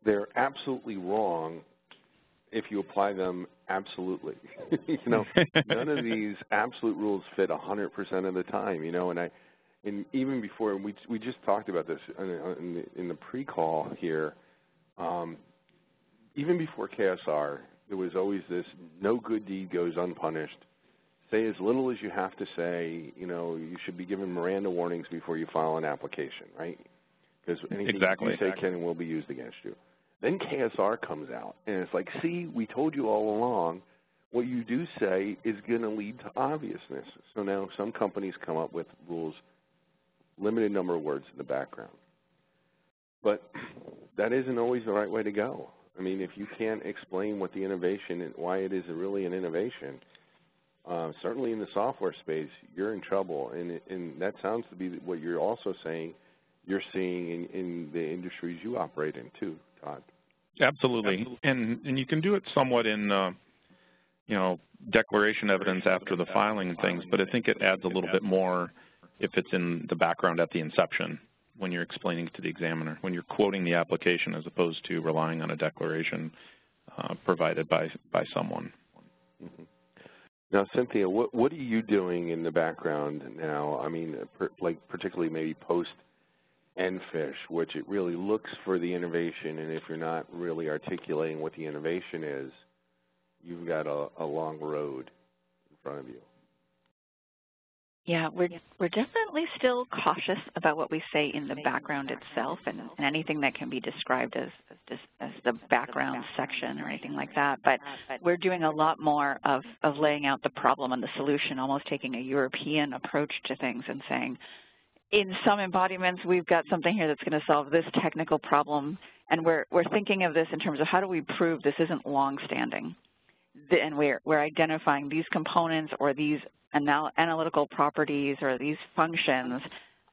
Speaker 2: they're absolutely wrong if you apply them absolutely. [LAUGHS] you know, [LAUGHS] none of these absolute rules fit 100% of the time, you know, and I, and even before, we, we just talked about this in, the, in the pre-call here, um, even before KSR, there was always this no good deed goes unpunished. Say as little as you have to say, you know, you should be given Miranda warnings before you file an application, right? Because anything
Speaker 3: exactly.
Speaker 2: you say can and will be used against you. Then KSR comes out, and it's like, see, we told you all along, what you do say is going to lead to obviousness. So now some companies come up with rules, limited number of words in the background. But that isn't always the right way to go. I mean, if you can't explain what the innovation and why it is really an innovation, uh, certainly in the software space, you're in trouble. And, and that sounds to be what you're also saying you're seeing in, in the industries you operate in too, Todd.
Speaker 3: Absolutely. Absolutely. And, and you can do it somewhat in, uh, you know, declaration evidence after the filing and things, but I think it adds a little bit more if it's in the background at the inception when you're explaining to the examiner, when you're quoting the application as opposed to relying on a declaration uh, provided by, by someone.
Speaker 2: Mm -hmm. Now, Cynthia, what, what are you doing in the background now? I mean, per, like particularly maybe post EnFISH, which it really looks for the innovation, and if you're not really articulating what the innovation is, you've got a, a long road in front of you.
Speaker 4: Yeah, we're we're definitely still cautious about what we say in the background itself, and, and anything that can be described as as, as the background section or anything like that. But we're doing a lot more of of laying out the problem and the solution, almost taking a European approach to things and saying, in some embodiments, we've got something here that's going to solve this technical problem, and we're we're thinking of this in terms of how do we prove this isn't long-standing, and we're we're identifying these components or these anal analytical properties or these functions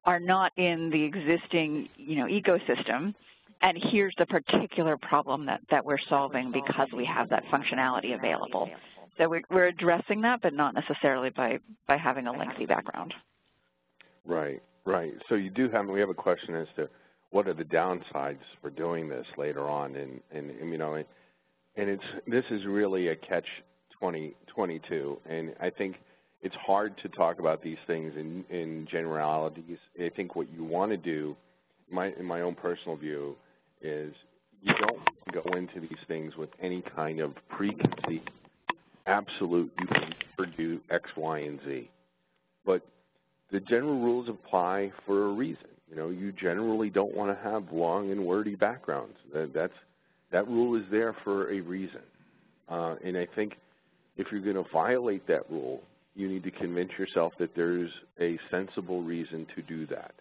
Speaker 4: are not in the existing, you know, ecosystem, and here's the particular problem that, that we're solving because we have that functionality available. So we're, we're addressing that, but not necessarily by, by having a lengthy background.
Speaker 2: Right, right. So you do have, we have a question as to what are the downsides for doing this later on, and, and, and you know, and it's, this is really a catch 20, 22, and I think – it's hard to talk about these things in, in generalities. I think what you want to do, my, in my own personal view, is you don't go into these things with any kind of preconceived, absolute, you can do X, Y, and Z. But the general rules apply for a reason. You know, you generally don't want to have long and wordy backgrounds. That, that's, that rule is there for a reason. Uh, and I think if you're going to violate that rule, you need to convince yourself that there's a sensible reason to do that.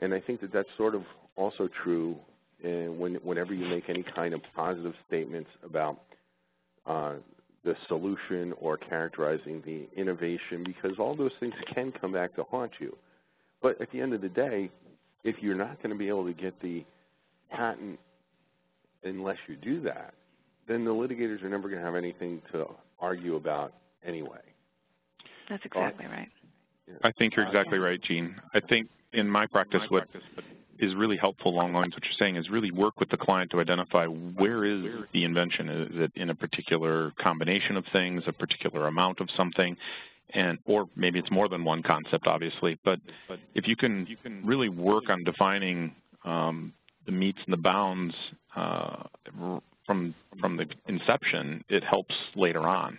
Speaker 2: And I think that that's sort of also true when, whenever you make any kind of positive statements about uh, the solution or characterizing the innovation, because all those things can come back to haunt you. But at the end of the day, if you're not going to be able to get the patent unless you do that, then the litigators are never going to have anything to argue about anyway.
Speaker 4: That's exactly right.
Speaker 3: I think you're exactly right, Gene. I think in my practice what is really helpful along lines what you're saying is really work with the client to identify where is the invention. Is it in a particular combination of things, a particular amount of something, and or maybe it's more than one concept, obviously. But if you can really work on defining um, the metes and the bounds uh, from from the inception, it helps later on.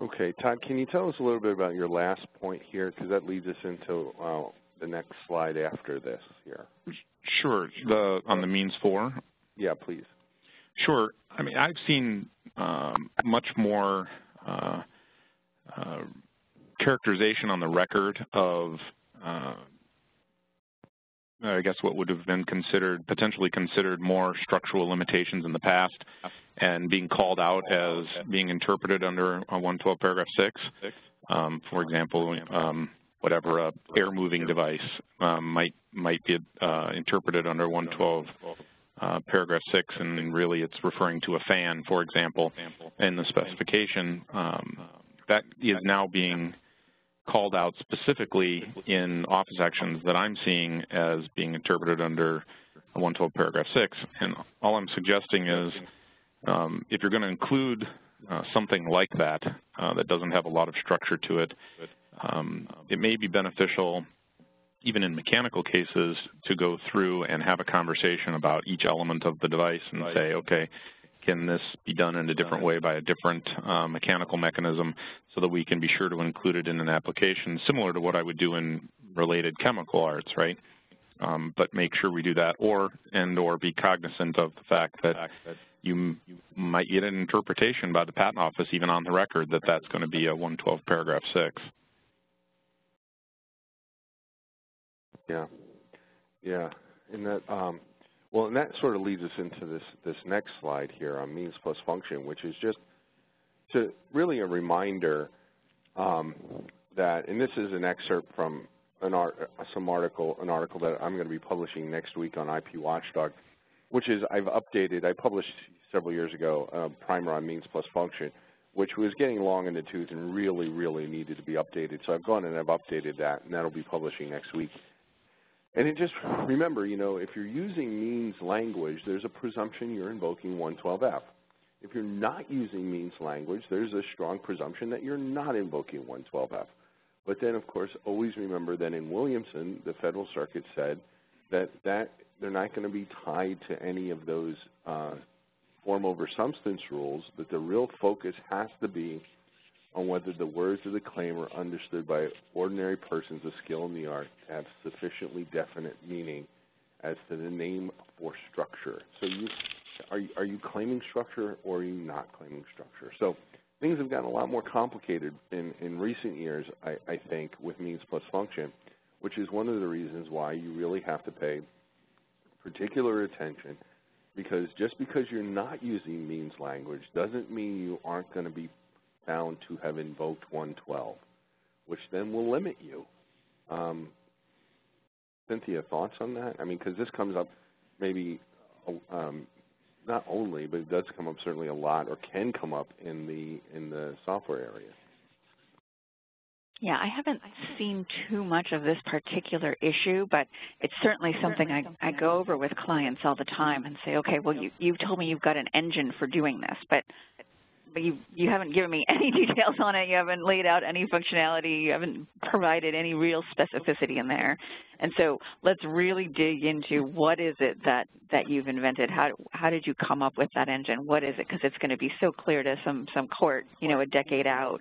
Speaker 2: Okay, Todd, can you tell us a little bit about your last point here, because that leads us into uh, the next slide after this here.
Speaker 3: Sure. The on the means for.
Speaker 2: Yeah, please.
Speaker 3: Sure. I mean, I've seen um, much more uh, uh, characterization on the record of, uh, I guess, what would have been considered potentially considered more structural limitations in the past, and being called out as being interpreted under 112 paragraph 6. Um, for example, um, whatever a air moving device um, might might be uh, interpreted under 112 uh, paragraph 6, and really it's referring to a fan, for example, in the specification. Um, that is now being called out specifically in office actions that I'm seeing as being interpreted under 112 paragraph 6. And all I'm suggesting is um, if you're going to include uh, something like that uh, that doesn't have a lot of structure to it, um, it may be beneficial even in mechanical cases to go through and have a conversation about each element of the device and say, okay, can this be done in a different way by a different uh, mechanical mechanism so that we can be sure to include it in an application similar to what I would do in related chemical arts, right? Um, but make sure we do that or and or be cognizant of the fact that you might get an interpretation by the patent office even on the record that that's going to be a 112 paragraph 6.
Speaker 2: Yeah, yeah, and that um, well, and that sort of leads us into this this next slide here on means plus function, which is just to really a reminder um, that, and this is an excerpt from an art, some article, an article that I'm going to be publishing next week on IP Watchdog, which is I've updated. I published several years ago a primer on means plus function, which was getting long in the tooth and really, really needed to be updated. So I've gone and I've updated that, and that'll be publishing next week. And it just, remember, you know, if you're using means language, there's a presumption you're invoking 112F. If you're not using means language, there's a strong presumption that you're not invoking 112F. But then, of course, always remember that in Williamson, the Federal Circuit said that, that they're not going to be tied to any of those uh, form over substance rules, that the real focus has to be on whether the words of the claim are understood by ordinary persons of skill in the art to have sufficiently definite meaning as to the name or structure. So you, are, you, are you claiming structure or are you not claiming structure? So things have gotten a lot more complicated in, in recent years, I, I think, with means plus function, which is one of the reasons why you really have to pay particular attention because just because you're not using means language doesn't mean you aren't going to be found to have invoked 112, which then will limit you. Um, Cynthia, thoughts on that? I mean, because this comes up maybe um, not only, but it does come up certainly a lot, or can come up in the in the software area.
Speaker 4: Yeah, I haven't seen too much of this particular issue, but it's certainly something I, I go over with clients all the time and say, okay, well, you, you told me you've got an engine for doing this, but but you you haven't given me [LAUGHS] any details on it. You haven't laid out any functionality. You haven't provided any real specificity in there. And so let's really dig into what is it that that you've invented. How how did you come up with that engine? What is it? Because it's going to be so clear to some some court, you know, a decade out,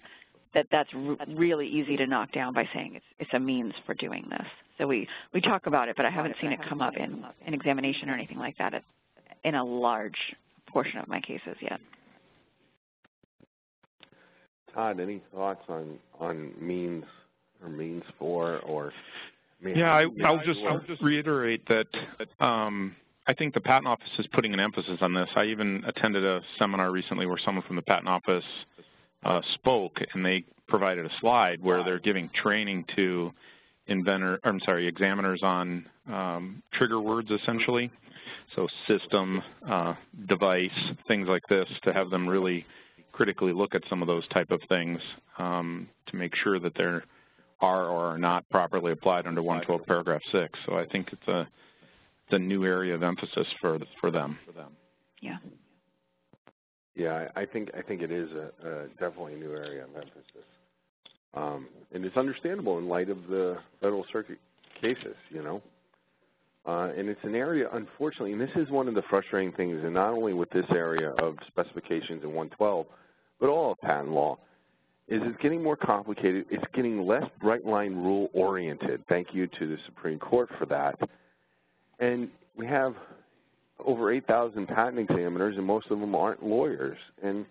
Speaker 4: that that's really easy to knock down by saying it's it's a means for doing this. So we we talk about it, but I haven't seen it come up in an examination or anything like that in a large portion of my cases yet.
Speaker 2: Todd, any thoughts on on means or means for or?
Speaker 3: I mean, yeah, I, will just I'll just reiterate that um, I think the patent office is putting an emphasis on this. I even attended a seminar recently where someone from the patent office uh, spoke, and they provided a slide where they're giving training to inventor, I'm sorry, examiners on um, trigger words essentially. So system, uh, device, things like this to have them really critically look at some of those type of things um, to make sure that they are are or are not properly applied under 112 paragraph 6. So I think it's a, it's a new area of emphasis for for them.
Speaker 4: Yeah.
Speaker 2: Yeah, I think I think it is a, a definitely a new area of emphasis, um, and it's understandable in light of the Federal Circuit cases. You know, uh, and it's an area, unfortunately, and this is one of the frustrating things, and not only with this area of specifications in 112, but all of patent law, is it's getting more complicated. It's getting less bright line rule oriented. Thank you to the Supreme Court for that. And we have over 8,000 patent examiners, and most of them aren't lawyers. And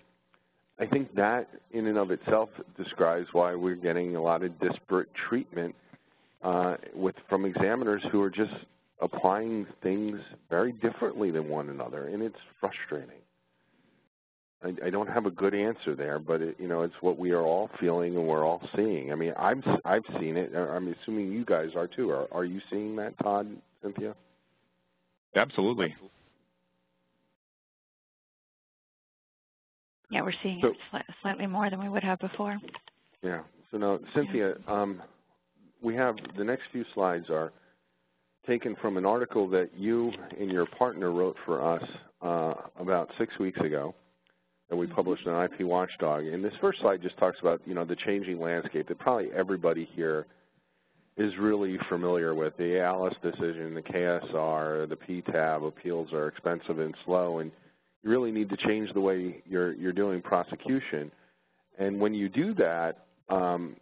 Speaker 2: I think that in and of itself describes why we're getting a lot of disparate treatment uh, with from examiners who are just applying things very differently than one another, and it's frustrating. I, I don't have a good answer there, but it, you know, it's what we are all feeling and we're all seeing. I mean, I'm I've seen it. I'm assuming you guys are too. Are are you seeing that, Todd, Cynthia?
Speaker 3: Absolutely.
Speaker 4: Yeah, we're seeing so, it slightly more than we would have before.
Speaker 2: Yeah. So now, Cynthia, um, we have the next few slides are taken from an article that you and your partner wrote for us uh, about six weeks ago that we published on IP Watchdog. And this first slide just talks about, you know, the changing landscape that probably everybody here is really familiar with. The ALICE decision, the KSR, the PTAB appeals are expensive and slow, and you really need to change the way you're, you're doing prosecution. And when you do that, um,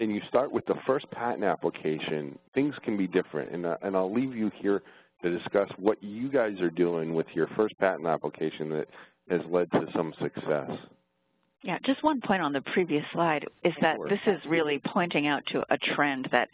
Speaker 2: and you start with the first patent application, things can be different. And, uh, and I'll leave you here to discuss what you guys are doing with your first patent application that has led to some success.
Speaker 4: Yeah, just one point on the previous slide is that this is really pointing out to a trend that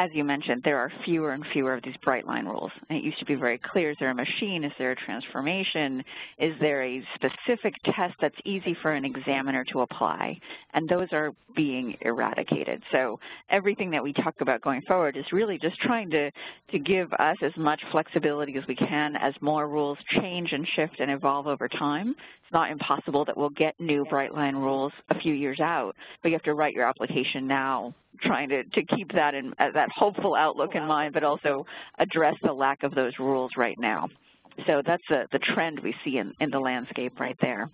Speaker 4: as you mentioned, there are fewer and fewer of these bright line rules. And it used to be very clear, is there a machine, is there a transformation, is there a specific test that's easy for an examiner to apply? And those are being eradicated. So everything that we talk about going forward is really just trying to, to give us as much flexibility as we can as more rules change and shift and evolve over time. It's not impossible that we'll get new bright line rules a few years out, but you have to write your application now trying to, to keep that in uh, that hopeful outlook in mind, but also address the lack of those rules right now. So that's the, the trend we see in, in the landscape right there.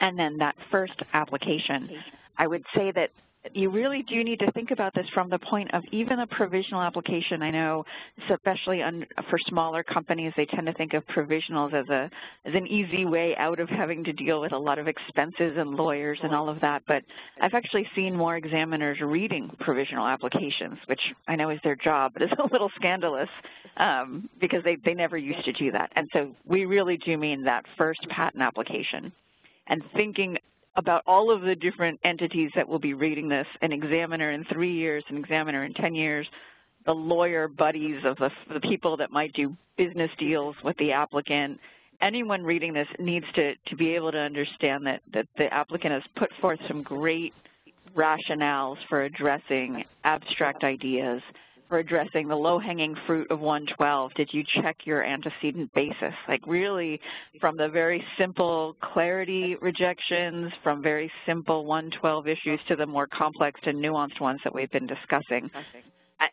Speaker 4: And then that first application, I would say that you really do need to think about this from the point of even a provisional application. I know, especially on, for smaller companies, they tend to think of provisionals as a as an easy way out of having to deal with a lot of expenses and lawyers and all of that. But I've actually seen more examiners reading provisional applications, which I know is their job, but it's a little scandalous um, because they they never used to do that. And so we really do mean that first patent application and thinking about all of the different entities that will be reading this, an examiner in three years, an examiner in 10 years, the lawyer buddies of the, the people that might do business deals with the applicant. Anyone reading this needs to, to be able to understand that, that the applicant has put forth some great rationales for addressing abstract ideas for addressing the low-hanging fruit of 112? Did you check your antecedent basis? Like really from the very simple clarity rejections, from very simple 112 issues to the more complex and nuanced ones that we've been discussing.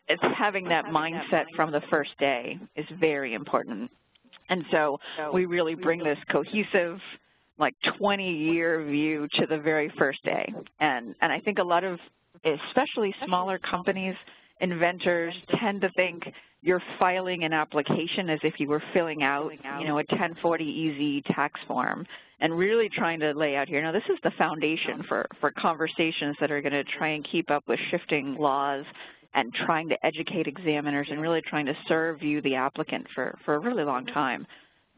Speaker 4: It's having that mindset from the first day is very important. And so we really bring this cohesive, like 20-year view to the very first day. And, and I think a lot of, especially smaller companies, inventors tend to think you're filing an application as if you were filling out, you know, a 1040 EZ tax form and really trying to lay out here. Now, this is the foundation for, for conversations that are going to try and keep up with shifting laws and trying to educate examiners and really trying to serve you, the applicant, for, for a really long time.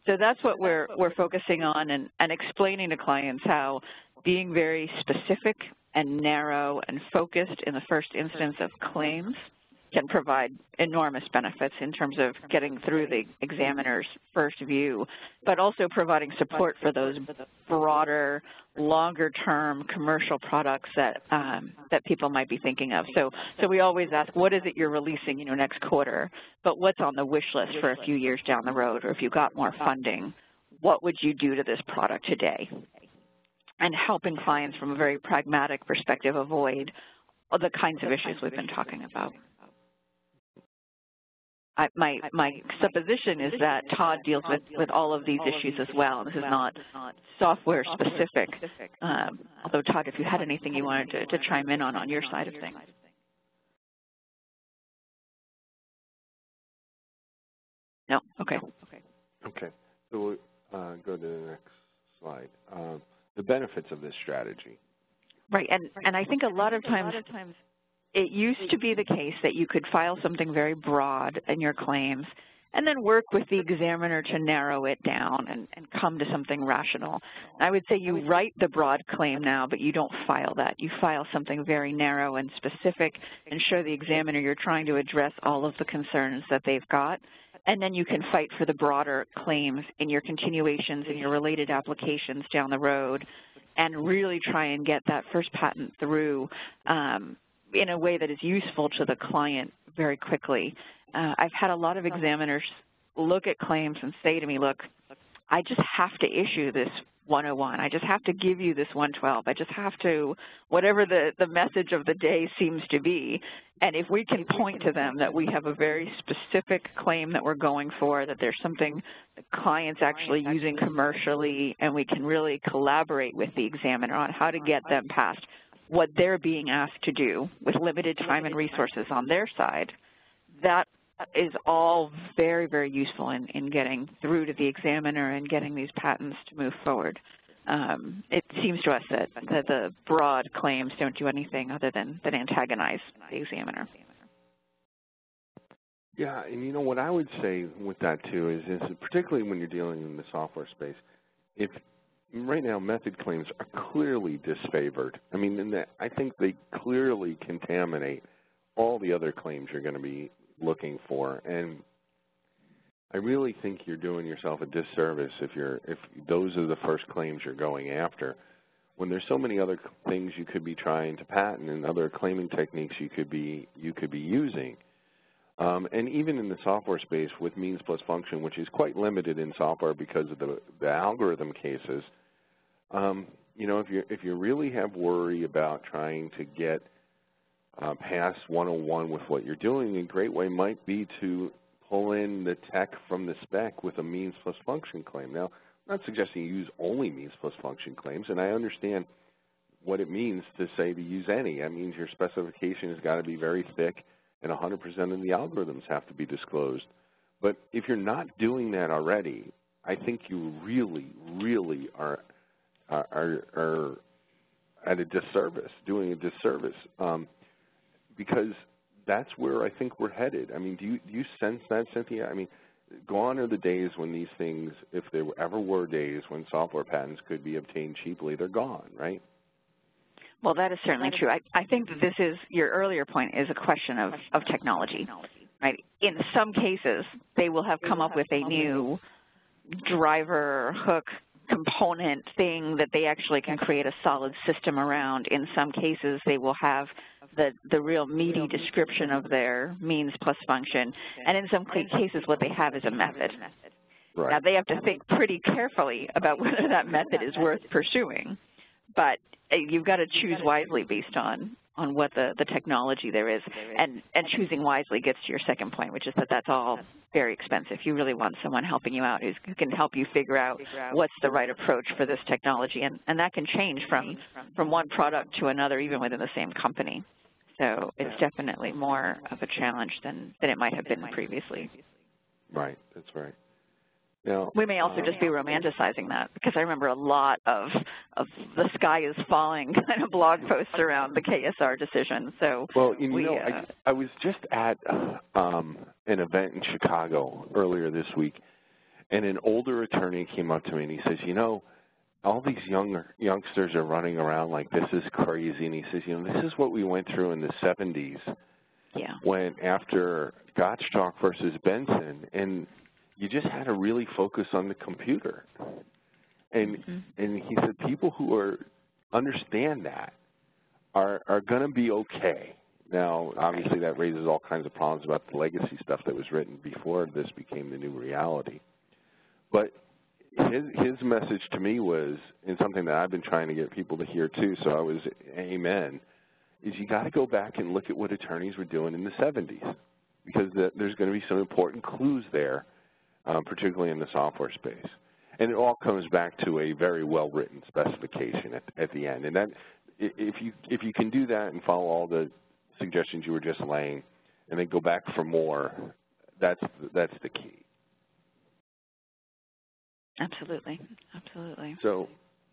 Speaker 4: So that's what we're, we're focusing on and, and explaining to clients how being very specific and narrow and focused in the first instance of claims can provide enormous benefits in terms of getting through the examiner's first view, but also providing support for those broader, longer-term commercial products that um, that people might be thinking of. So, so we always ask, what is it you're releasing, you know, next quarter? But what's on the wish list for a few years down the road, or if you got more funding, what would you do to this product today? And helping clients from a very pragmatic perspective avoid the kinds of issues we've been talking about. I, my, my supposition is that Todd deals with, with all of these issues as well. This is not software specific. Um, although, Todd, if you had anything you wanted to, to chime in on on your side of things. No? Okay.
Speaker 2: Okay. So we'll uh, go to the next slide. Uh, the benefits of this strategy.
Speaker 4: Right, and, and I think a lot of times it used to be the case that you could file something very broad in your claims and then work with the examiner to narrow it down and, and come to something rational. I would say you write the broad claim now, but you don't file that. You file something very narrow and specific and show the examiner you're trying to address all of the concerns that they've got. And then you can fight for the broader claims in your continuations and your related applications down the road and really try and get that first patent through um, in a way that is useful to the client very quickly. Uh, I've had a lot of examiners look at claims and say to me, look, I just have to issue this 101. I just have to give you this 112. I just have to, whatever the, the message of the day seems to be. And if we can point to them that we have a very specific claim that we're going for, that there's something the client's actually using commercially, and we can really collaborate with the examiner on how to get them past what they're being asked to do with limited time and resources on their side, that is all very, very useful in, in getting through to the examiner and getting these patents to move forward. Um, it seems to us that, that the broad claims don't do anything other than, than antagonize the examiner.
Speaker 2: Yeah, and you know what I would say with that too is, is particularly when you're dealing in the software space, if right now method claims are clearly disfavored. I mean, the, I think they clearly contaminate all the other claims you're going to be looking for. And I really think you're doing yourself a disservice if you're if those are the first claims you're going after. When there's so many other things you could be trying to patent and other claiming techniques you could be you could be using. Um, and even in the software space with means plus function, which is quite limited in software because of the, the algorithm cases, um, you know, if you if you really have worry about trying to get uh, past 101 with what you're doing, a great way might be to pull in the tech from the spec with a means plus function claim. Now, I'm not suggesting you use only means plus function claims, and I understand what it means to say to use any. That means your specification has got to be very thick, and 100% of the algorithms have to be disclosed. But if you're not doing that already, I think you really, really are are, are at a disservice, doing a disservice. Um, because that's where I think we're headed. I mean, do you, do you sense that, Cynthia? I mean, gone are the days when these things, if there ever were days when software patents could be obtained cheaply, they're gone, right?
Speaker 4: Well, that is certainly true. I, I think that this is, your earlier point is a question of, of technology, right? In some cases, they will have come up with a new driver hook component thing that they actually can create a solid system around. In some cases, they will have the, the real meaty description of their means plus function. And in some cases, what they have is a method.
Speaker 2: Right.
Speaker 4: Now, they have to think pretty carefully about [LAUGHS] whether that method is worth pursuing. But uh, you've got to choose wisely based on on what the, the technology there is. And, and choosing wisely gets to your second point, which is that that's all very expensive. You really want someone helping you out who can help you figure out what's the right approach for this technology. And, and that can change from, from one product to another, even within the same company. So it's definitely more of a challenge than, than it might have been previously.
Speaker 2: Right, that's right. Now,
Speaker 4: we may also just be romanticizing that because I remember a lot of of the sky is falling [LAUGHS] kind of blog posts around the KSR decision. So
Speaker 2: well, you
Speaker 4: we,
Speaker 2: know,
Speaker 4: uh,
Speaker 2: I, I was just at um, an event in Chicago earlier this week, and an older attorney came up to me and he says, "You know, all these young youngsters are running around like this is crazy." And he says, "You know, this is what we went through in the 70s."
Speaker 4: Yeah.
Speaker 2: When after Gottschalk versus Benson, and you just had to really focus on the computer. And
Speaker 4: mm -hmm.
Speaker 2: and he said people who are understand that are are going to be okay. Now, obviously, that raises all kinds of problems about the legacy stuff that was written before this became the new reality. But his his message to me was, and something that I've been trying to get people to hear too. So I was, amen. Is you got to go back and look at what attorneys were doing in the 70s, because the, there's going to be some important clues there um, particularly in the software space. And it all comes back to a very well-written specification at, at the end. And that, if you if you can do that and follow all the suggestions you were just laying, and then go back for more, that's that's the key.
Speaker 4: Absolutely, absolutely.
Speaker 2: So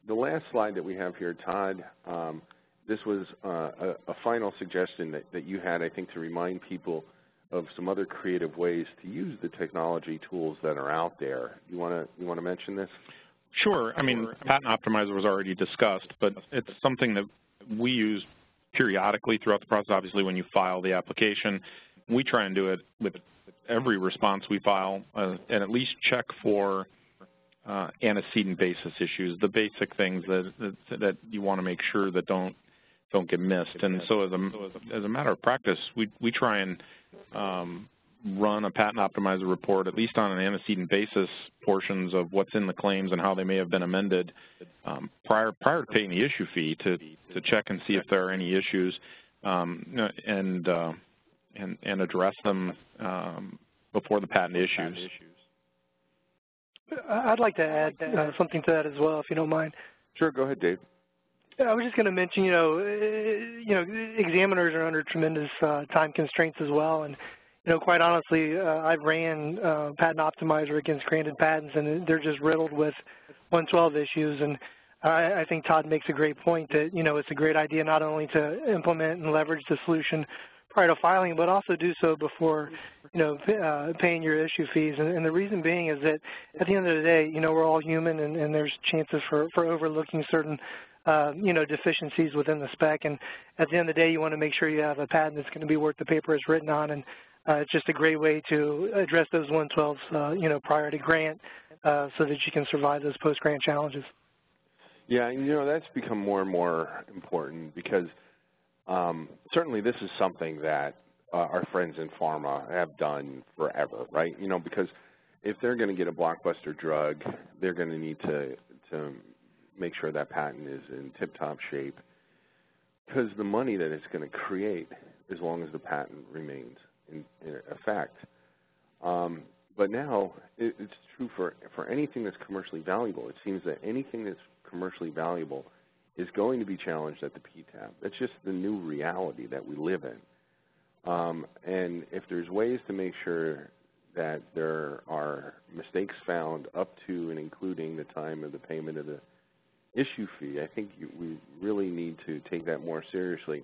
Speaker 2: the last slide that we have here, Todd, um, this was uh, a, a, final suggestion that, that you had, I think, to remind people of some other creative ways to use the technology tools that are out there. You want to you want to mention this?
Speaker 3: Sure. I mean, Patent Optimizer was already discussed, but it's something that we use periodically throughout the process. Obviously, when you file the application, we try and do it with every response we file uh, and at least check for uh, antecedent basis issues, the basic things that, that, that you want to make sure that don't don't get missed. And so as a, as a matter of practice, we, we try and um, run a patent optimizer report, at least on an antecedent basis, portions of what's in the claims and how they may have been amended um, prior prior to paying the issue fee to to check and see if there are any issues um, and uh, and and address them um, before the patent issues.
Speaker 5: I'd like to add uh, something to that as well, if you don't mind.
Speaker 2: Sure, go ahead, Dave.
Speaker 5: I was just going to mention, you know, uh, you know, examiners are under tremendous uh, time constraints as well, and you know, quite honestly, uh, I've ran uh, Patent Optimizer against granted patents, and they're just riddled with 112 issues. And I, I think Todd makes a great point that you know it's a great idea not only to implement and leverage the solution prior to filing, but also do so before, you know, uh, paying your issue fees. And, and, the reason being is that at the end of the day, you know, we're all human, and, and there's chances for for overlooking certain uh, you know, deficiencies within the spec. And at the end of the day, you want to make sure you have a patent that's going to be worth the paper it's written on. And uh, it's just a great way to address those 112s, uh, you know, prior to grant uh, so that you can survive those post-grant challenges.
Speaker 2: Yeah, you know, that's become more and more important because um, certainly this is something that uh, our friends in pharma have done forever, right? You know, because if they're going to get a blockbuster drug, they're going to need to to make sure that patent is in tip-top shape because the money that it's going to create as long as the patent remains in, in effect. Um, but now it, it's true for, for anything that's commercially valuable. It seems that anything that's commercially valuable is going to be challenged at the PTAB. That's just the new reality that we live in. Um, and if there's ways to make sure that there are mistakes found up to and including the time of the payment of the issue fee, I think you, we really need to take that more seriously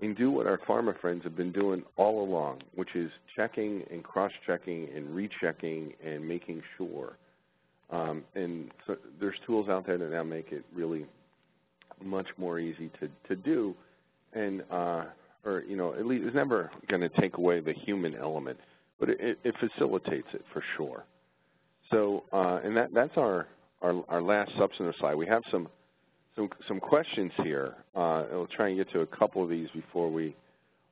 Speaker 2: and do what our pharma friends have been doing all along, which is checking and cross-checking and rechecking and making sure. Um, and so there's tools out there that now make it really much more easy to, to do, and uh, or you know at least it's never going to take away the human element, but it, it facilitates it for sure. So uh, and that that's our, our our last substantive slide. We have some some some questions here. Uh, I'll try and get to a couple of these before we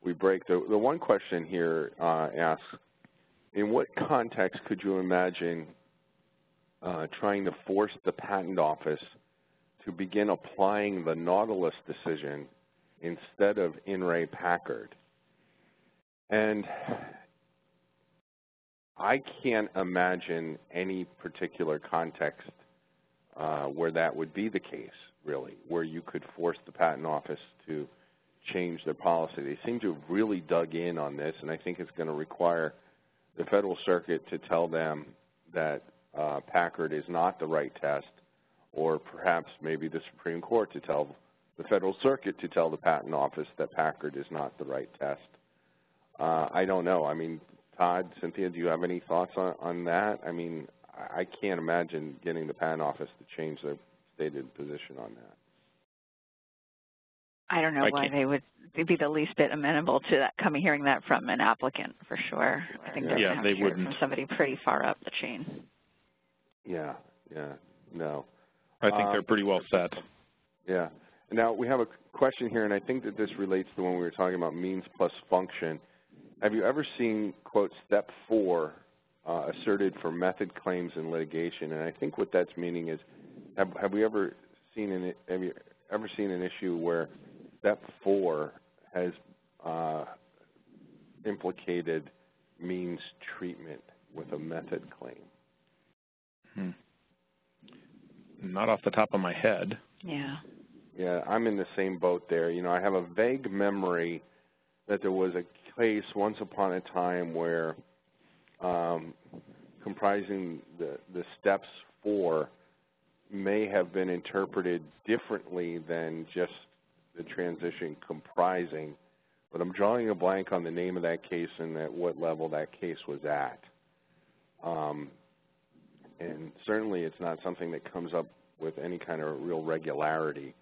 Speaker 2: we break. The, the one question here uh, asks, in what context could you imagine uh, trying to force the patent office to begin applying the Nautilus decision instead of In re Packard? And I can't imagine any particular context uh, where that would be the case really, where you could force the patent office to change their policy. They seem to have really dug in on this, and I think it's going to require the Federal Circuit to tell them that uh, Packard is not the right test, or perhaps maybe the Supreme Court to tell the Federal Circuit to tell the Patent Office that Packard is not the right test. Uh, I don't know. I mean, Todd, Cynthia, do you have any thoughts on, on that? I mean, I can't imagine getting the Patent Office to change their stated position on that.
Speaker 4: I don't know
Speaker 3: I
Speaker 4: why they would be the least bit amenable to that coming hearing that from an applicant for sure. I think they're
Speaker 3: yeah,
Speaker 4: going to
Speaker 3: they
Speaker 4: to hear
Speaker 3: wouldn't.
Speaker 4: from somebody pretty far up the chain.
Speaker 2: Yeah, yeah, no.
Speaker 3: I think
Speaker 2: um,
Speaker 3: they're pretty well set.
Speaker 2: Yeah. Now we have a question here, and I think that this relates to when we were talking about means plus function. Have you ever seen, quote, step for uh, asserted for method claims in litigation? And I think what that's meaning is have, have we ever seen an have you ever seen an issue where step for has uh, implicated means treatment with a method claim?
Speaker 3: Hmm. Not off the top of my head.
Speaker 4: Yeah.
Speaker 2: Yeah, I'm in the same boat there. You know, I have a vague memory that there was a case once upon a time where um, comprising the, the steps for may have been interpreted differently than just the transition comprising, but I'm drawing a blank on the name of that case and at what level that case was at. Um, and certainly it's not something that comes up with any kind of real regularity,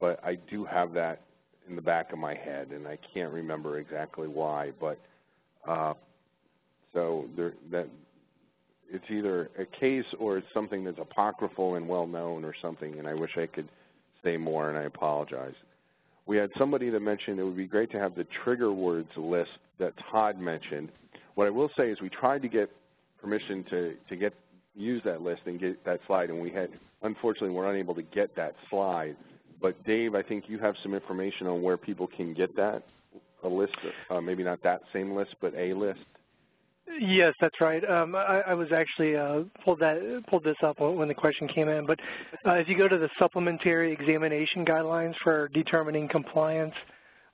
Speaker 2: but I do have that in the back of my head, and I can't remember exactly why, but uh, so there, that it's either a case or it's something that's apocryphal and well known or something, and I wish I could say more, and I apologize. We had somebody that mentioned it would be great to have the trigger words list that Todd mentioned. What I will say is we tried to get permission to, to get use that list and get that slide, and we had, unfortunately, we're unable to get that slide. But Dave, I think you have some information on where people can get that, a list, uh, maybe not that same list, but a list.
Speaker 5: Yes, that's right. Um, I, I, was actually uh, pulled that pulled this up when the question came in. But uh, if you go to the supplementary examination guidelines for determining compliance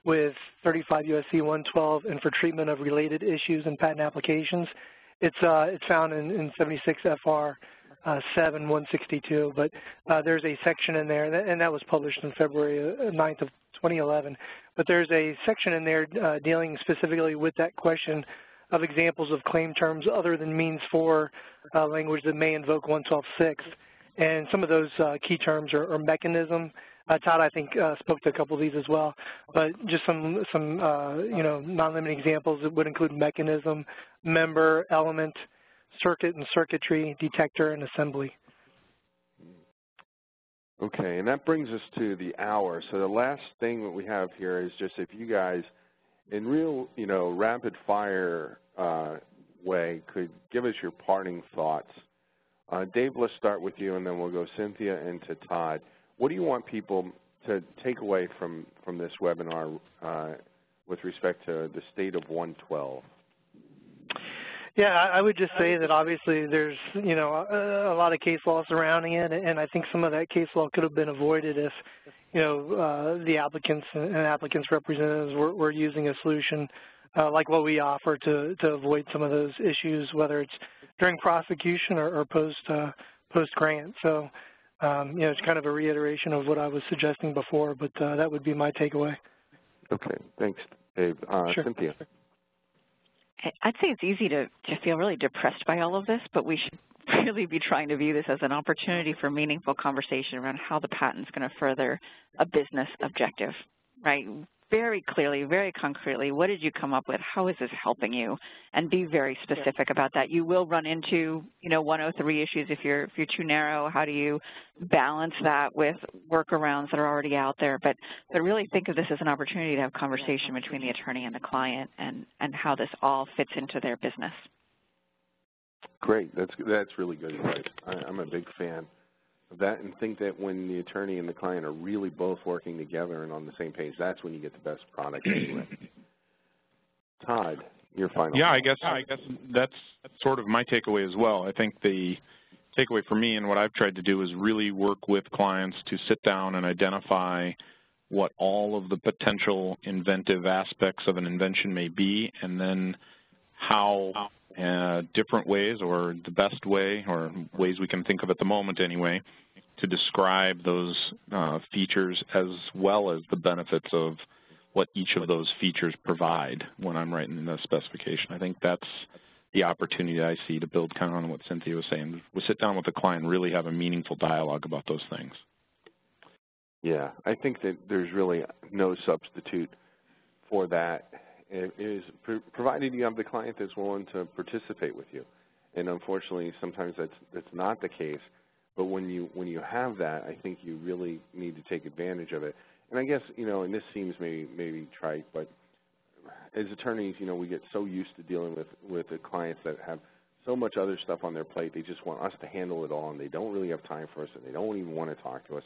Speaker 5: with 35 USC 112 and for treatment of related issues in patent applications, it's uh, it's found in, in 76 FR uh, 7 162. But uh, there's a section in there, and that was published in February 9th uh, of 2011. But there's a section in there uh, dealing specifically with that question of examples of claim terms other than means for uh, language that may invoke 112.6. And some of those uh, key terms are, are mechanism. Uh, Todd, I think, uh, spoke to a couple of these as well. But just some, some uh, you know, non-limiting examples that would include mechanism, member, element, circuit and circuitry, detector, and assembly.
Speaker 2: Okay, and that brings us to the hour. So the last thing that we have here is just if you guys – in real, you know, rapid fire uh, way, could give us your parting thoughts. Uh, Dave, let's start with you, and then we'll go Cynthia and to Todd. What do you want people to take away from, from this webinar uh, with respect to the state of 112?
Speaker 5: Yeah, I would just say that obviously there's, you know, a, a lot of case law surrounding it, and I think some of that case law could have been avoided if, you know, uh, the applicants and applicants representatives were, were using a solution uh, like what we offer to, to avoid some of those issues, whether it's during prosecution or, or post uh, post grant. So, um, you know, it's kind of a reiteration of what I was suggesting before, but uh, that would be my takeaway.
Speaker 2: Okay, thanks, Dave. Uh,
Speaker 5: sure.
Speaker 2: Cynthia.
Speaker 4: I'd say it's easy to, to feel really depressed by all of this, but we should [LAUGHS] really be trying to view this as an opportunity for meaningful conversation around how the patent is going to further a business objective, right? Very clearly, very concretely, what did you come up with? How is this helping you? And be very specific about that. You will run into, you know, 103 issues if you're if you're too narrow. How do you balance that with workarounds that are already out there? But but really think of this as an opportunity to have conversation between the attorney and the client and and how this all fits into their business.
Speaker 2: Great. That's that's really good advice. I, I'm a big fan that and think that when the attorney and the client are really both working together and on the same page, that's when you get the best product anyway. [CLEARS THROAT] Todd, your final.
Speaker 3: Yeah, I guess I guess that's, that's sort of my takeaway as well. I think the takeaway for me and what I've tried to do is really work with clients to sit down and identify what all of the potential inventive aspects of an invention may be, and then how different ways or the best way or ways we can think of at the moment anyway to describe those uh, features as well as the benefits of what each of those features provide when I'm writing the specification. I think that's the opportunity I see to build kind of on what Cynthia was saying. We sit down with the client and really have a meaningful dialogue about those things.
Speaker 2: Yeah, I think that there's really no substitute for that is provided you have the client that's willing to participate with you. And unfortunately, sometimes that's that's not the case. But when you when you have that, I think you really need to take advantage of it. And I guess you know, and this seems maybe maybe trite, but as attorneys, you know, we get so used to dealing with with the clients that have so much other stuff on their plate. They just want us to handle it all, and they don't really have time for us, and they don't even want to talk to us.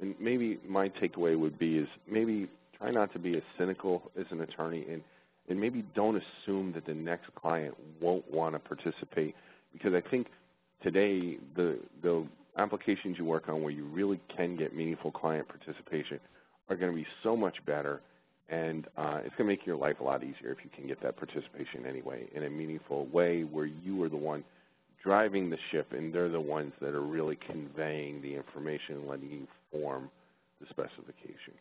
Speaker 2: And maybe my takeaway would be is maybe try not to be as cynical as an attorney and, and maybe don't assume that the next client won't want to participate because I think today the, the applications you work on where you really can get meaningful client participation are going to be so much better and uh, it's going to make your life a lot easier if you can get that participation anyway in a meaningful way where you are the one driving the ship and they're the ones that are really conveying the information and letting you form the specification.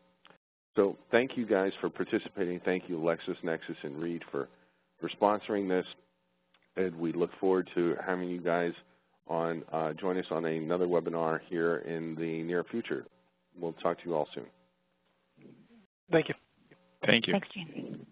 Speaker 2: So thank you guys for participating. Thank you, LexisNexis and Reed, for, for sponsoring this. And we look forward to having you guys on uh, join us on another webinar here in the near future. We'll talk to you all soon.
Speaker 5: Thank you.
Speaker 3: Thank you.
Speaker 4: Thanks, Gene.